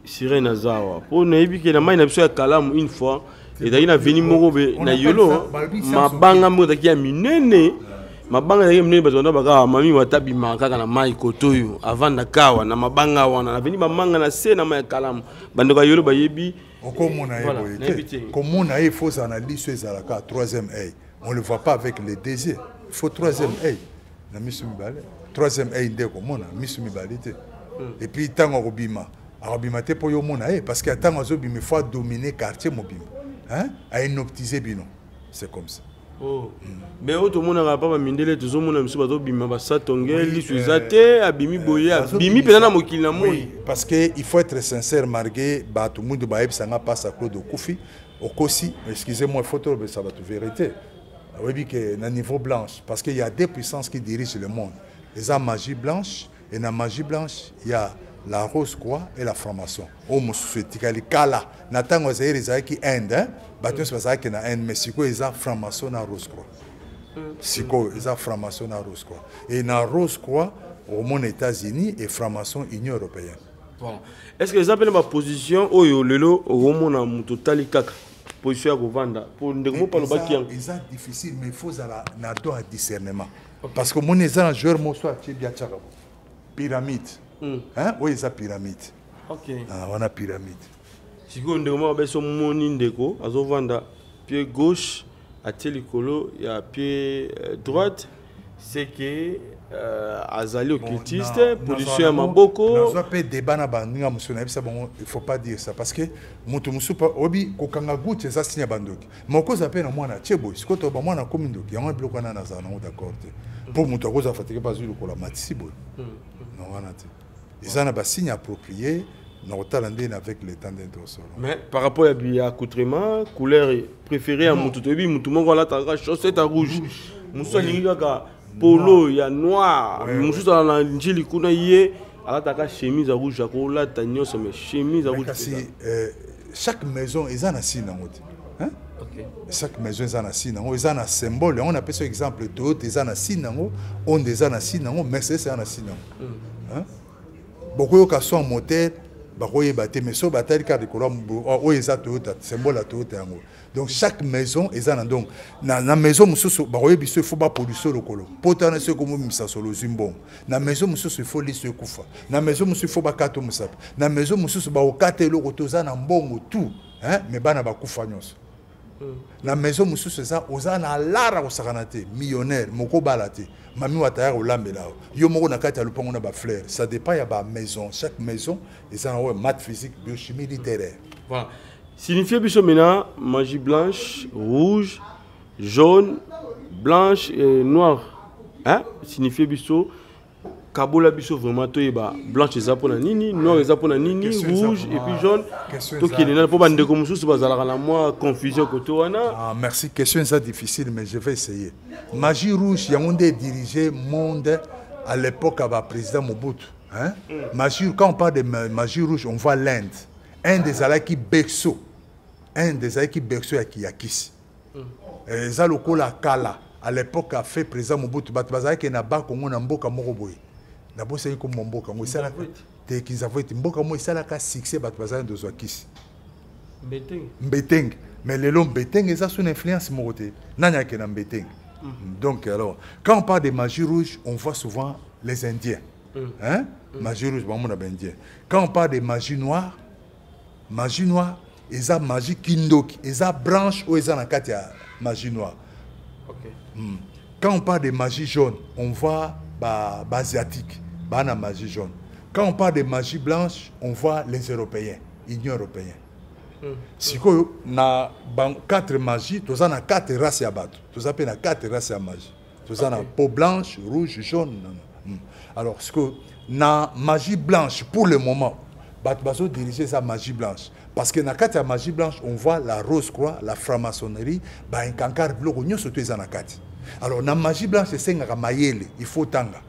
sirene aza awa mpo nayebi ke na mai na biso ya kalamu une fois. Ezalaki na veni moko be na yolo mabanga moko ezalaki ya minene mabanga ezalaki minene bato banda baka mami wata bimaka kaka na mai kotoyo avanda kawa na mabanga wana na veni bamanga na se na mai ya kalamu. Bandeko ya yolo bayebi. Okomona ye boye. te. Komona ye faut ozala na liso ezalaka troisième œil. On le voit pas avec les désirs il faut troisième œil. Na miso mibale. Troisième œil nde komona miso mibale te. Et puis ntango akobima akobima te mpo yo omona ye parce que ntango azobima faut adomine quartier mobima. Hein? ainoptise bino. C'est comme ça. Oh. Me oyo tomonaka pa bamindele tozomona misu bazobima basatonge liso eza te abimi boye abimi mpenza na mokili na moi parce que il faut être sincère malgré bato mundu bayebisanga mpasa claude okufi okosi excusez-moi il faut tolobesa bato vérité. Oyebi ke na niveau blanche parce qu'il y a deux puissances qui dirigent le monde. Eza magie blanche et na magie blanche il y a la rose croix et la franc-maçon oyo mosusu etikali kala na ntango zaire ezalaki inde bato nyonso bazalaki na inde mais sikoyo eza franc-maçon na rose croix sikoyo eza franc-maçon na rose croix et na rose croix omona états-unis et franc-maçon union européenne. Voilà. est ce que eza mpena baposition oyo lelo okomona moto otali kaka position ya kovanda po ndeko mo palobaki yango eza difficile mais il faut ozala na don ya discernement. Parce que omoni eza na joueur moso atie biatiaka pyramide? Oyo eza pyramide. Ok. Ah, wana pyramide. Sikoyo ndeko moko abesi omoni ndeko azovanda pied gauche atie likolo ya pied euh, droite. C'est que euh, azali occultiste position ya maboko. nazwa mpe débat na baninga mosusu nayebisa bango il faut pas dire ça parce que moto mosusu oyebi kokanga gute eza signe ya bandoki. Moko oza mpe na mwana atie boye sikoyo to bamwana akomi ndoki yango biloko wana nazala nango d'accord te. Mpo moto akozwa fatike mpe azwi lokola matisi boye na wana te eza na basigne approprié na kotala ndeni avec le temps d'intosolo mais par rapport ya bi- ya accoutrement couleur préféré ya motu toyebi motu moko alataka chaussette ya rouge. Mosusu alingi kaka polo ya noir. Mosusu ala na njili kuna ye alataka chemise ya rouge akolata nyonso mais chemise ya Mais rouge kasi euh, chaque maison eza na signe yango te chaque maison eza na signe yango eza na symbole. Yango napesa exemple toyota eza na signe yango onde eza na signe yango mercedes eza na signe yango Hein? Bokoyoka son moteur bakoyeba te mais so batali kaka likolo mo- oyo eza toyota symbole ya toyota yango. Donc chaque maison eza na donc na, na maison mosusu bakoyebi so ifo bapoliso lokolo. Mpo tana so ekomomimisa solo ozwi mbongo. Na maison mosusu ifo liso ekufa. Na maison mosusu ifo bakata mosapi na maison mosusu bakokata eloko toza na mbongo tu hein? me bana bakufa nyonso na maison mosusu eza oza na lara kosakana te. Millionnaire moko obala te. Mami wataya kolambela yo yo moko na kati ya bafleur ça dépend ya bamaison chaque maison eza na oyo math physique biochimie littéraire. Voilà. Signifier biso maintenant magie blanche, rouge, jaune, blanche et noire. Hein? Signifier biso kabola biso vraiment toyeba blanche eza mpona nini noir eza mpona nini eza rouge et puis jaune eza- tokende nana mpo bandeko mosusu bazalaka na mwa confusion kote wana Ah, merci. Question ça difficile, mais je vais essayer. Magie Rouge, Yaoundé dirigeait monde à l'époque avec le président Mobutu. Hein? Magie, quand on parle de ma- Magie Rouge, on voit l'Inde. Un des alaki Bexo. Un des alaki Bexo ya Kiyakis. eza lokola kala à l'époque a fait président mobutu bato bazalaki na bakongo na mboka moko boye nabosani komwa mboka yango esalaka te kinzavo ete mboka moko esalaka succès bato bazalaki dozwa kisi mbetenge. Mais lelo mbetenge eza sous influence moko te. Nani ayake na mbetenge donc alors quand on parle de magie rouge on voit souvent les indiens. Hein? magie rouge bamona baindien quand on parle de magie noire magie noire eza magie kindoki. Eza branche oyo eza na kati ya magie noire. Mm. Quand on parle de magie jaune, on voit ba, ba asiatique, ba na magie jaune. Quand on parle de magie blanche, on voit les Européens, Union européenne. sikoyo na quatre magie toza na quatre race ya bato. Toza mpe na quatre race ya magie. Toza na peau blanche rouge jaune na- na- mm. alors sikoyo na magie blanche pour le moment bato bazodirige eza magie blanche. Parce que na kati ya magie blanche on voit la rose croix la franc-maçonnerie bainkankare biloko nyonso to eza na kati. Alors na magie blanche esengaka mayele il faut tanga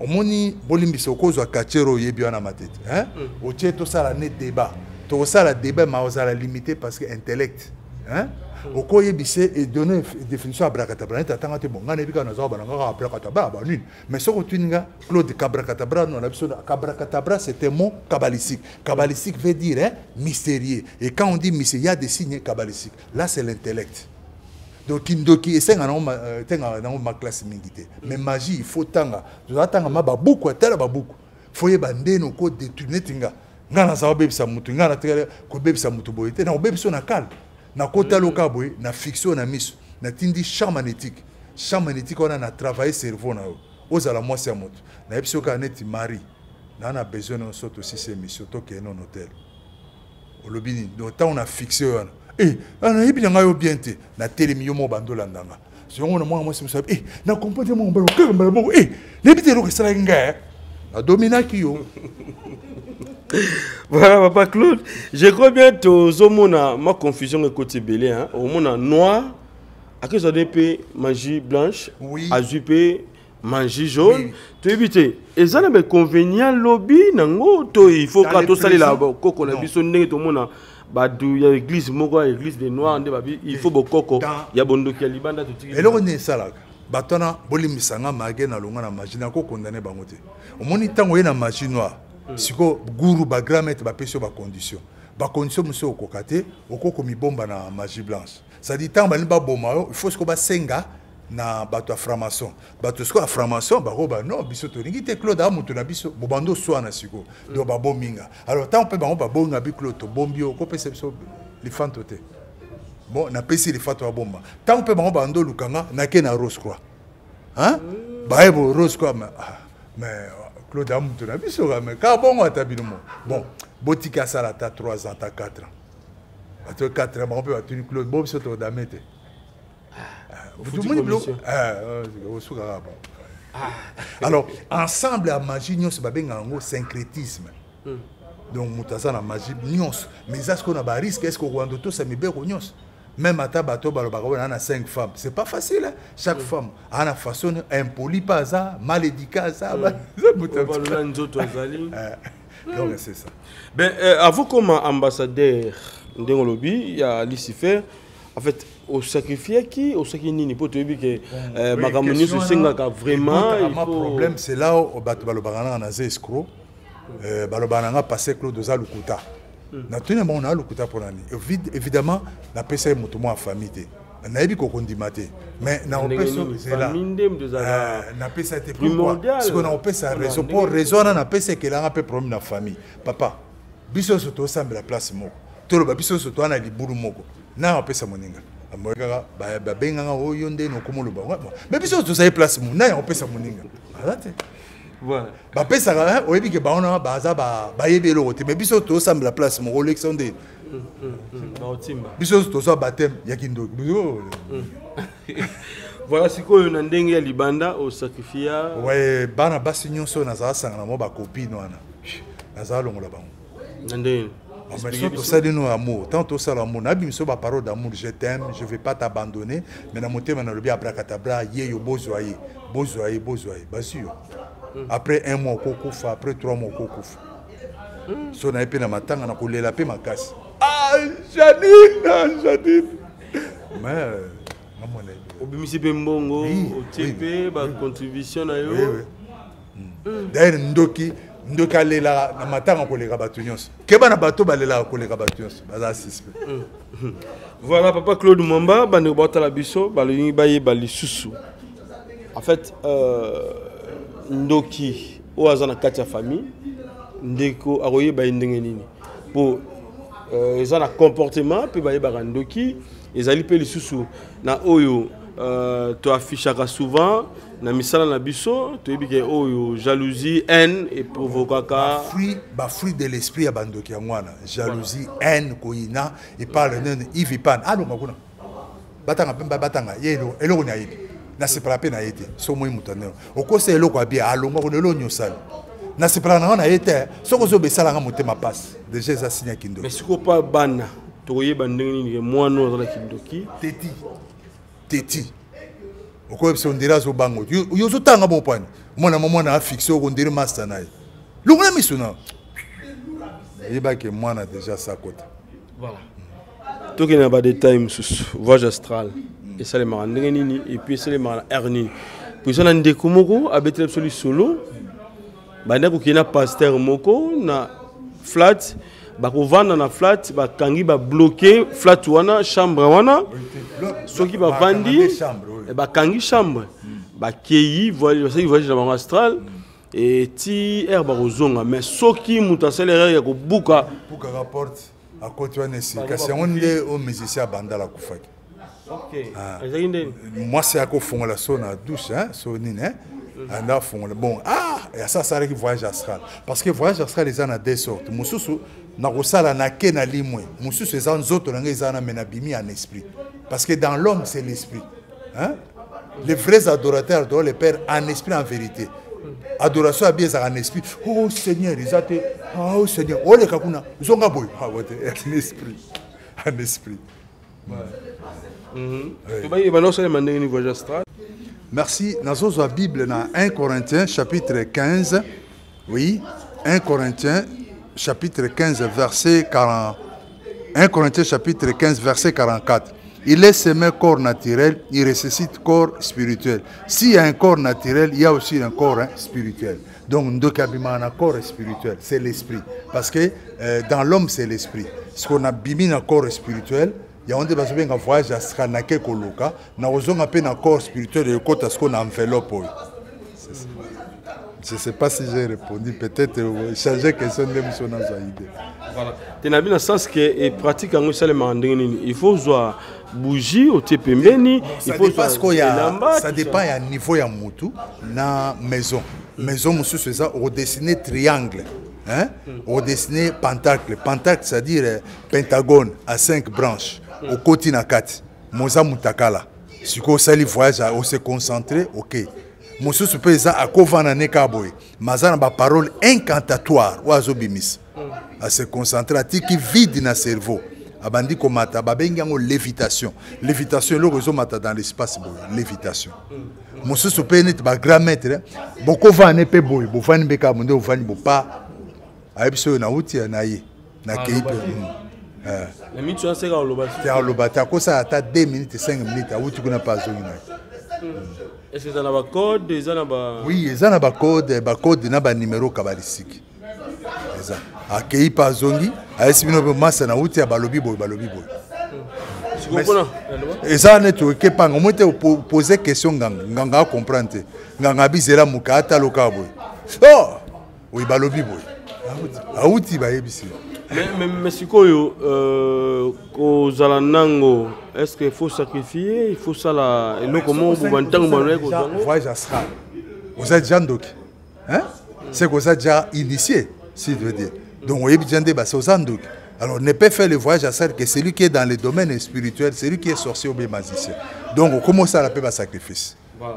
omoni bolimbisa okozwa katiere oyebi wana matete hein? otie tosala ne débat. Tokosala débat ma ozala limité parce que intellect hein? okoyebisa edonne définition ya brakatabra neti atanga te bon ngai nayebi kaka naza bana kaka brakatabra banini mais soki otuni nga claude kabrakatabra no na biso kabrakatabra c'est un mot kabbalistique. Kabbalistique veut dire hein, mystérieux. Et quand on dit mystérieux il y a des signes kabbalistiques. Là c'est l'intellect donc kindoki esenga nango euh, tengaka nango maklasse mingi te. Mais magie il faut tanga. Tozala tanga ma babuku atala babuku. Fo yeba ndeni okodétourne neti nga nga naza kobebisa mutu nga natikali kobebisa mutu boye. Te nakobebisa na kale. Nakotala oka boye na fiction na miso. Natindi champ magnétique. Champ magnétique wana na travaille cerveau na yo. Ozala mwasi ya moto nayebisi yo kaka neti mari. Naa na besoin na yo so tosisi émission tokende non hotel olobi nini? Donc ntango na fixe wana e nayebi na ngai yo bien te. Natelemi yo moko bandolandanga songo na mwana mwasi mosabi e na comprendre moko mbala okaka mbala moko e nayebi te eloko esalaki ngai nadominaki yo. Voilà papa claude je crois bien tozomona ma confusion ekoti ebele hein. omona noir akezwade mpe magie blanche Oui. azwi mpe magie jaune. Toyebi te eza na bainconvénient lobi nango to il faut ka tosalela bokoko na non. biso ndenge tomona badu ya église moko ya église de noir nde babi il faut bokoko. Ya bondoki ya libanda totiki eloko nini esalaka? Bato wana bolimbisa nga mage nalonga na magie nakokondane bango te. Omoni ntango oye na magie noire sikoyo guru bagrand maître bapesi yo bacondition bacondition mosusu okoka te okoko mibomba na magie blanche. Cestadire ntango balingi baboma yo il faut sikoyo basenga na bato ya franc-maçon. Bato sikoyo ya franc-maçon bakoba non biso tolingi te claude aa moto na biso bobanda oswana sikoyo donc babominga. Alors ntango mpe bango babonga bi claude tobombi yo okopesa biso lifanto te. Bon napesi lifato ya bomba. Ntango mpe bango bando oluka nga nake na rose croix. Hein? baye bo rose croix mais, ah, mais claude amutu na biso ka mais kaka bongo ata bino mo. Bon botiki asala ata 3 ans ata 4 ans. Bato 4 ans bango mpe batuni claude bo biso todame te biloko osukaka bon. Alors ensemble ya magie nyonso babengaka yango syncrétisme. Donc moto aza na magie nyonso. Mais eza sikoyo na bariske estce okowanda otosa mibeko nyonso? Même ata bato balobaka wana na 5 femmes. C'est pas facile hein? chaque femme aa na façon impoli mpe aza mal édiqué aza. Balola nzoto azali. Donc c'est ça. Ben euh, avant comme ambassadeur ndenge olobi ya lucifer. En fait osacrifiaki osaki nini mpo toyebi ke euh, makambo nyonso esengaka vraiment problème c'est là bato balobaka nanga naza escro balobaka nanga passé claude oza lokuta natuni bango naa lokuta mpo nani? Évid- évidemment napesa ye moto mwa ya famille te. Nayebi kokondima te. Mais napesa te. Naopesa mpo nini? raison wana napesa ekelanga mpe problème na famille. Papa biso nyonso tosambela place moko toloba biso nyonso toa na libulu moko na apesa moninga amoyi kaka ba- babenganga oyo ndeni okomoloba me biso tozali place mo na opesa moninga. Aza te. Bapesaka oyebi ke bango na baza ba- bayebi eloko te. Me biso tosambela place moko olekisa ndeni baotimba. Biso nyonso tozwa bateme ya kindoki. Biso- voilà sikoyo na ndenge ya libanda osakrifia. Ouais bana basi nyonso nazala sangana mo bacopine wana. Nazala longola bango. Na ndenge mais so tosali no amour tant tosala amour nayebi so baparole d'amour je t'aime je vais pas t'abandonner. Mais na motema nalobi abrakatabra ye yo bozwa ye bozwa ye bozwa ye basi yo après un mois okokufa après trois mois okokufa so naye mpe na matanga na kolela mpe makasi ah janine janine. Mais ngamona obimisi mpe mbongo otie mpe bacontribution na yo. D'ailleurs ndoki ndoki alelaka na matanga koleka bato nyonso. Keba na bato balelaka koleka bato nyonso baza sispe voilà papa claude mwamba bandeko baotala biso balingi bayeba lisusu. En fait euh, ndoki oyo aza na kati ya famille ndeko akoyeba ye ndenge nini. Po euh, eza na comportement mpe bayebaka ndoki ezali mpe lisusu. Na oyo euh, souvent na misala na biso toyebi ke oyo jalousie haine eprovokaka bafruit de l'esprit ya bandoki yango wana jalousie haine koyina eparle nene ive ipane alonga kuna batanga mpe batanga ye eloko na yebi nasepela mpe na ye te so moi moto aneo okosa eloko abie alonga kuna eloko nyosali nasepela nango na ye te soki ozoba esalanga motema mpasi. Deja eza signe ya kindoki. Mais sikoyo mpa bana tokoyeba ndenge nini ke mwana oyo azala kindoki teti. Teti okoyebisa ondiri azobanga yo ozotanga mopani mwana mwa mwana afixe oko ondiri master na ye. Longola miso na. Oyebaki mwana deja sakota tokende na badetail mosusu. Voyage astral. Esalemaka ndenge nini epuis esalemaka na aire nini. Poisa na ndeko moko abetela biso lisolo banda kokende na paster moko na flat bakovanda na flat bakangi babloke flat wana chambre wana. Soki bavandi bakangi chambre. Bakei basali voyage na bango astral. Eti aire bakozonga mais soki moto asali erreur ya kobuka akoti wana kasi yango nde oyo musicien abandala akufaki ezalaki ndeni mwasi akofongola so na douche so nini anda afongola bon ah asa asalaki voyage astral. Parce que voyage astral eza na deux sortes. Mosusu nakosala na ke na limwe mosusu eza nzoto na ngai eza na me nabimi en esprit. Parce que dans l'homme c'est l'esprit hein? les vrais adorateurs doivent le père en esprit en vérité. Adoration abi ezalaka en esprit. Oh seigneur eza te oh seigneur. Oleka kuna zonga boye en esprit. En esprit. Voyage astral. Merci. Nazozwa bible na 1 corinthiens chapitre 15 oui 1 corinthiens chapitre 15 verset 40 1 corinthiens chapitre 15 verset 44 il est semé corps naturel il ressuscite corps spirituel. S'il y a un corps naturel il y a aussi un corps hein, spirituel. Donc ndokabima na corps spirituel c'est l'esprit. Parce que euh, dans l'homme c'est l'esprit. Ce qu'on a bimi na corps spirituel yango nde bazobenga voyage astral nake koluka na kozonga mpe na corps spirituel ekota siko na enveloppe je sais pas si j'ai répondu. Peut-être changer question moso nazwa idée. Voilà. Te na bino sens ke epratique yango esalemaka ndenge nini. Il faut zwa bougie otie pembeni il faut ça dépend ya niveau motu na maison. Maison mosusu eza okodessine triangle hein? okodessine pentacle. Pentacle c'est-à-dire pentagone à cinq branches okoti na kati moza mutakala. Sikoyo osali voyage ose concentré ok mosusu mpe eza akovanda ne kaka boye. Maza na baparole incantatoire oyo azobimisa. Ase concentré atiki vide na cerveau. Abandi komata babengi yango lévitation. Lévitation eloko ezomata dans l'espace boye lévitation. Mosusu mpe neti bagrand maître bokovanda ne mpe boye bovandi mpe kaka bonde bovandi bopa. Ayebi so oyo nauti na ye nakei mpe aloba te akosala ata 2 minutes 5 minutes awuti kuna mpe azongi na ye est-ce que eza na bacode eza na ba oui eza na bacode bacode na banimero kabalisiki. Eza. Akei mpe azongi ayesi bino mpe masa na uti ya balobi boye balobi boye. Eza neti okepanga omoi te opose question nganga nganga acomprendre te. Nganga abizela moka atala okaka boye. O oyo balobi boye. Awuti bayebisi. Mais sikoyo kozala nango est ce que il faut sacrifier il faut sala eloko moko boba ntango banoye voyage astral oza déjà ndoki c'est que oza déjà initié si tu veux dire donc oyebi déjà nde basi oza ndoki Alors, ne peut faire le voyage à celle que celui qui est dans le domaine spirituel, celui qui est sorcier ou bien magicien. Donc, on commence à l'appeler sacrifice? Voilà.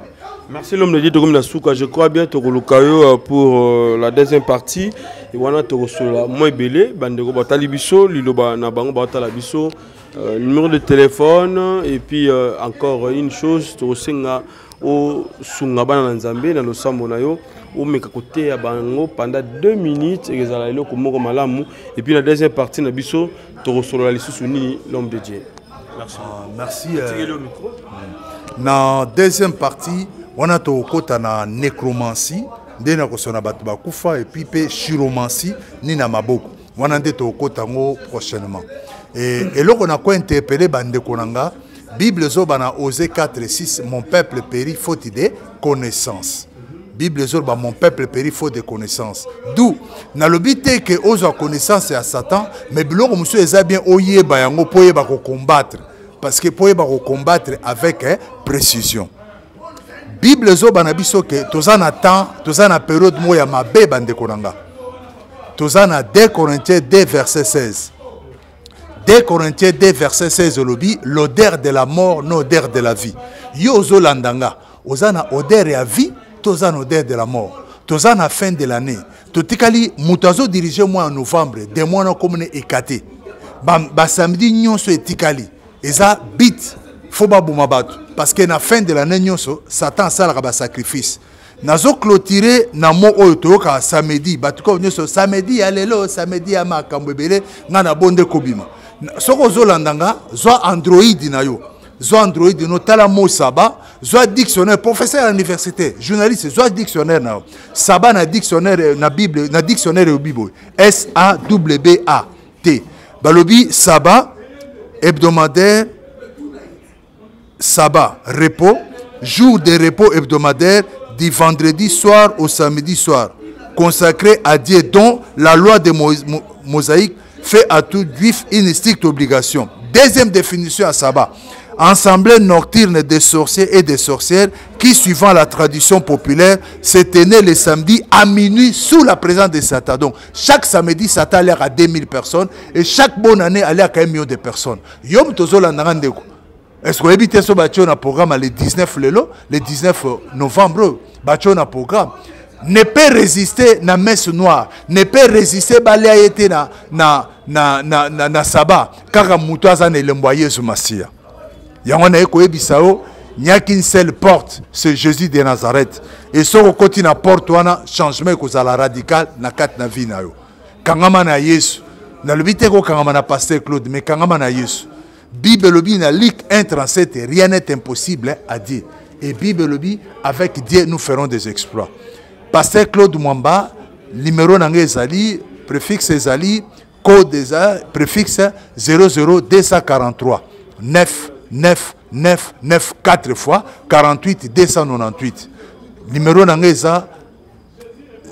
Merci l'homme de Dieu Togomi Nasuka. Je crois bien que Lukayo pour euh, la deuxième partie. Et voilà, Togosula, moi belé, Bandego Batali Bisso, Liloba Nabango Batala Bisso, euh, numéro de téléphone. Et puis euh, encore une chose, Togosenga au Sungabana Nzambe, dans le Sambonayo, au Mekakote à Bango pendant deux minutes. Et ça l'a comme malamu. Et puis la deuxième partie, Nabisso, Togosula Lissouni, l'homme de Dieu. Merci. Ah, merci. Micro. na deuxième partie wana tokokɔta na nécromancie nde na kosona bato bakufa epuis mpe chiromancie ni na maboko wana nde tokokɔta yango prochainement eloko na kointerpele bandeko na nga bible ezoba na ose 4 6 mon peuple péri faute de connaissance. Bible ezoloba mon peuple péri faute de connaissance. D'où nalobi te ke ozwa connaissance ya satan mais biloko mosusu eza bien oyeba yango mpo oyeba kocombattre parce que mpo oyeba kocombattre avec eh, précision. Bible ezoba na biso ke toza na temps toza na période moko ya mabe bandeko na nga. Toza na 2 corinthiens 2 verset 16 2 corinthiens 2 verset 16 olobi l'odeur de la mort na odeur de la vie. Yo ozolanda nga oza na odeur ya vie toza na odeur de la mort. Toza na fin de l'année. Totikali moto azodirige mois ya novembre de mois na komona ekate. Basamedi ba nyonso etikali eza bit. Fo baboma bato. Parce que na fin de l'année nyonso satan asalaka basacrifice nazoclotire na mo oyo toyokaka samedi. Bato nyonso samedi ya lelo samedi ya makambo ebele ngai na bo nde kobima soki ozolanda nga zwa android na yo. Mo saba zwa dictionnaire. Professeur ya université journaliste zwa dictionnaire na saba na dictionnaire na bible na dictionnaire s a w b a t. Balobi saba hebdomadaire sabbat, repos, jour de repos hebdomadaire du vendredi soir au samedi soir, consacré à Dieu dont la loi de Mo Mo Mosaïque fait à tout juif une stricte obligation. Deuxième définition à sabbat. Assemblée nocturne des sorciers et des sorcières qui, suivant la tradition populaire, se tenait le samedi à minuit sous la présence de Satan. Donc, chaque samedi, Satan allait à 2000 personnes et chaque bonne année allait à 1 million de personnes. Yom Tozola. Est-ce que vous so batio na programme le 19 lelo, le 19 novembre, na programme ne peut résister na messe noire, ne peut résister balia été na na na, na, na, na saba kaka moto aza na elembo ya yesu masiya yango naye koyebisa yo n'y a qu'une seule porte, c'est Jésus de Nazareth. Et si on continue la porte, on a changement qui est radical dans la vie. Quand on a Jésus, dans le but quand on a pasteur Claude, mais quand on a Jésus, Bible dit dans Luc 1, 37, rien n'est impossible à Dieu. Et Bible dit, avec Dieu, nous ferons des exploits. Pasteur Claude Mwamba, numéro Nange Ezali, préfixe Ezali, code préfixe 00243. 9, 9, 9, 9, 4 fois, 48, 298. Numéro nange eza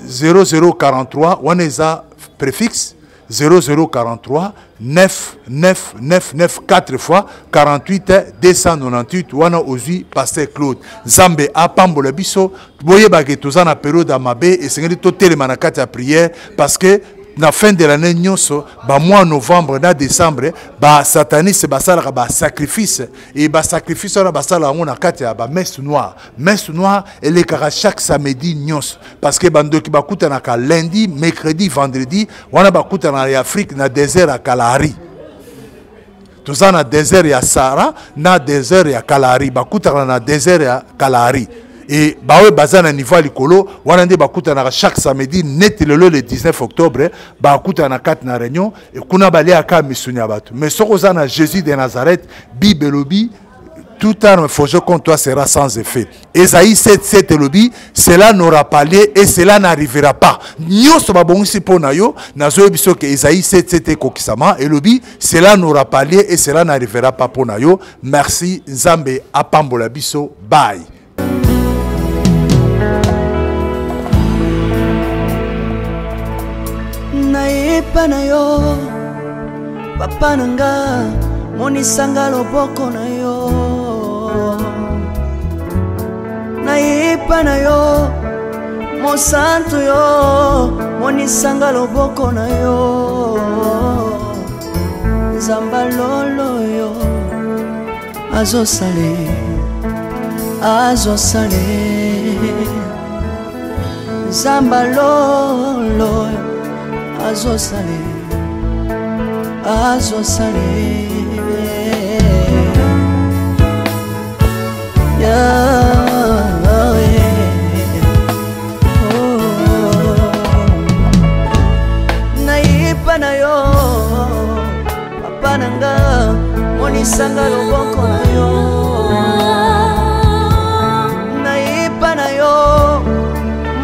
0043, wana eza préfixe 0043 9 9 9 9 4 fois 48 298 wana ozwi paster claude nzambe apambola biso boyebake toza na periode ya mabe esengeli totelema na kati ya priere parce que na fin de l'année nyonso bamois novembre na décembre basataniste basalaka basacrifice e basacrifice wana basalaka yango na kati ya bamesse noire. Messe noire elekaka chaque samedi nyonso. Parce que bandoki bakutanaka lundi mercredi vendredi wana bakutana ya afrique na désert ya kalahari. Toza na désert ya sara na désert ya kalahari. Bakutana na désert ya kalahari e baoyo baza na niveau ya likolo wana nde bakutanaka chaque samedi neti lelo le 19 octobre bakutana na kati na réunion ekuna baliaka misuni ya bato mais soki oza na jésus de nazareth bible elobi toute arme forgée contre toi sera sans effet. Esaïe 7, 7 elobi, cela n'aura pas lieu et cela n'arrivera pas. Nyonso babongisi mpo na yo, nazoyebi biso ke Esaïe 7, 7 ekokisama, elobi, cela n'aura pas lieu et cela n'arrivera pas mpo na yo. Merci, Nzambe apambola biso, bye. Nayepa na yo. Papa na nga monisanga loboko na yo. Nayepa na yo mosantu yo monisanga loboko na yo. Nzamba loloyo azosale azosale. Nzamba loloyo azosale azosale. Nayipa na yo papa na nga monisanga loboko na yo. Nayipa na yo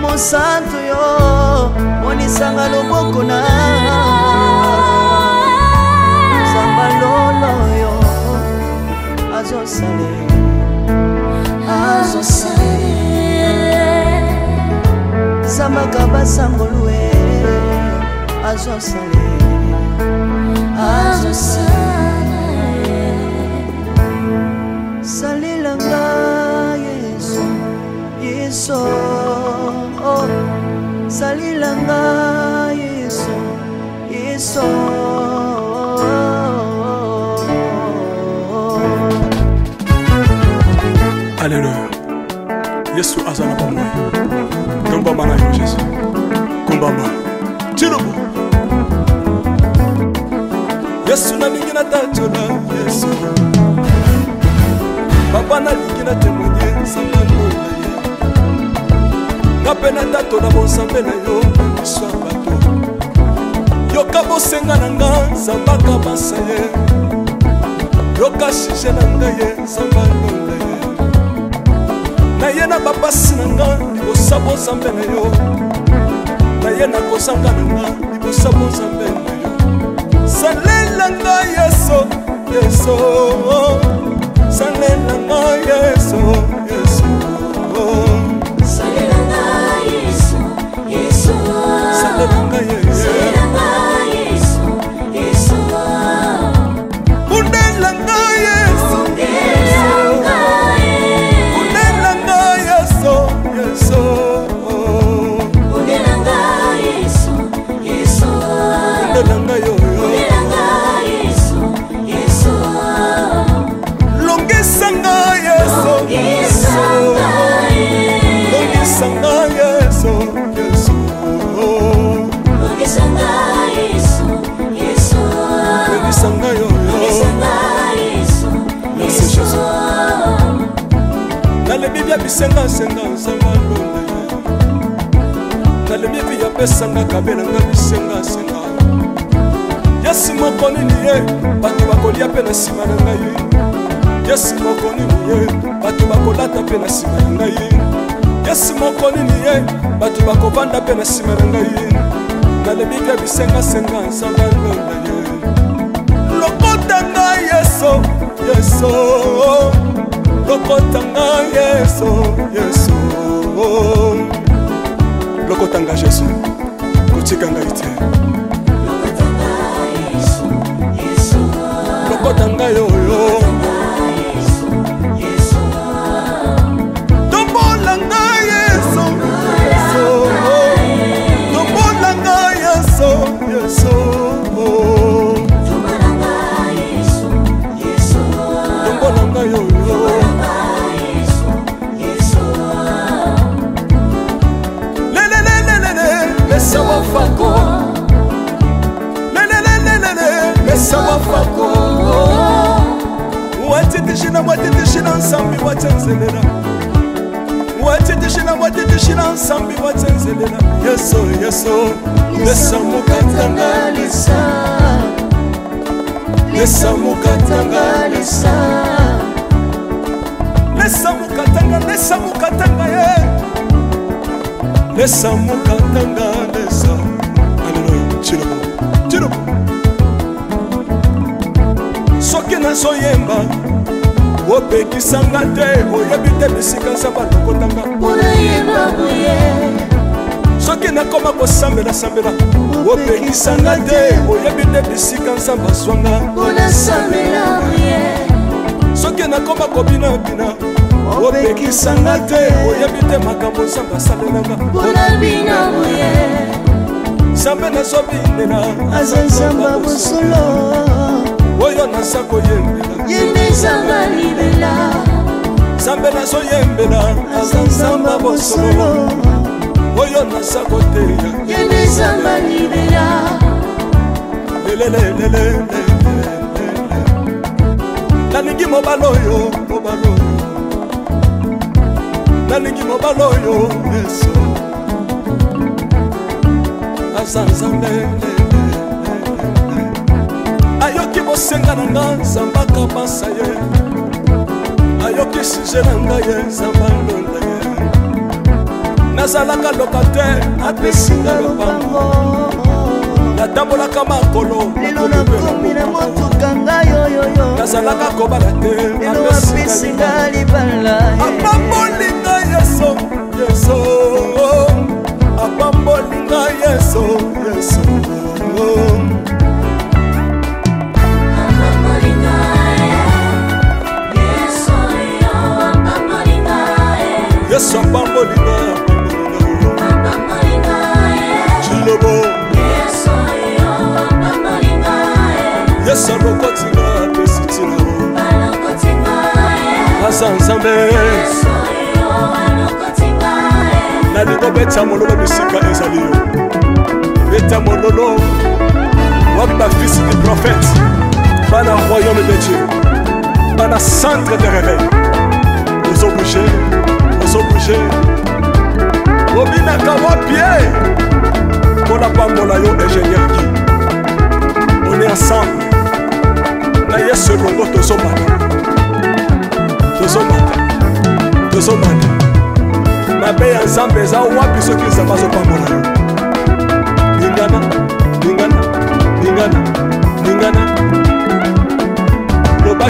mosantu yo monisanga loboko na nzamba lolo yo azosale azosale zambaka basangolue azosale azosale salilanga yesu yesu. Salilanga yesu yesu Alléluia. Yesu aza na bomoi. Tombama na yo Jésus. Kombama. Tilobo. Yesu nalingi natatola Yesu. Papa nalingi natémoigne Nga mpe natatola bonzambe na yo miso ya bato. Yoka bosenga na nga nzambaka basa ye. Yoka shije na ngai ye nzamba lola ye. naye na bapasi na nga libosa bozambe na yo naye nakozanga na nga libosa bozambe na yo salela nga yeso yeso salela nga yeso nalembi bya bisengasenga nzamba lole nalembi bi yapesanga kabelanga bisengasenga yesu moko nini ye? Bato bakolia mpe na nsima na ngai. Yesu moko nini ye? Bato bakolata mpe na nsima na ngai. Yesu moko nini ye? Bato bakovanda mpe na nsima na ngai. Nalembi bya bisengasenga nzamba lole ye. Lokota ngai yeso yeso lokotanga yesu yesu oh. lokotanga jesu kotika ngai te lokotanga yoyo. tishina moitié tishina nsambi watsenzelela moitié tishina moitié tishina nsambi watsenzelela yeso yeso lesa mokatanga lisa lesa mokatanga lisa lesa mokatanga lesa mokatanga ye. Lesa mokatanga lesa aleluya cilobo cilobo soki nazoyemba opekisanga te oyebi te bisika unayemba buye soki nakoma kosambela-sambela opekisanga te oyebi te bisika unasambela buye soki nakoma kobinabina opekisanga te oyebi te makambo nzambe asalelanga nzambe nazobinela aza nzamba bosolo oyo naza koyembela. Yende nzambe libela. Nzambe nazoyembela. Aza nzamba bosolo. Oyo naza koteya. Nzambe libela. Lelelelelele nalingi mobala oyo mobala oyo. Nalingi mobala oyo yesu. Aza nzambe ayoki bosenga na nga nzamba kabasa ye. Ayoki suje na ngai ye nzamba londa ye. Nazalaka loka te apesinga lopango natambolaka makolo lelo nakomi na motuka ngai oyoyo nazalaka kobala te lelo apesinga libala apambolinga yeso yeso apambolinga yeso yeso yesu apambolinga cilobo yesu alokotinga apesi ntina aza nzambe. Nalingi obeta mololo bisika ezali yo. Beta mololo wapi bafisi du prophète? Bana royaume de dieu. Bana centre de réveil. Ozobouge oblige obinaka wapie mpo na pambola yo ingénieur ki one ensemble. Na yesu elongo tozobanda tozobanda tozobanda mabe ya nzambe eza wapi soki nzambe azopambola yo? Lingana lingana lingana lingana.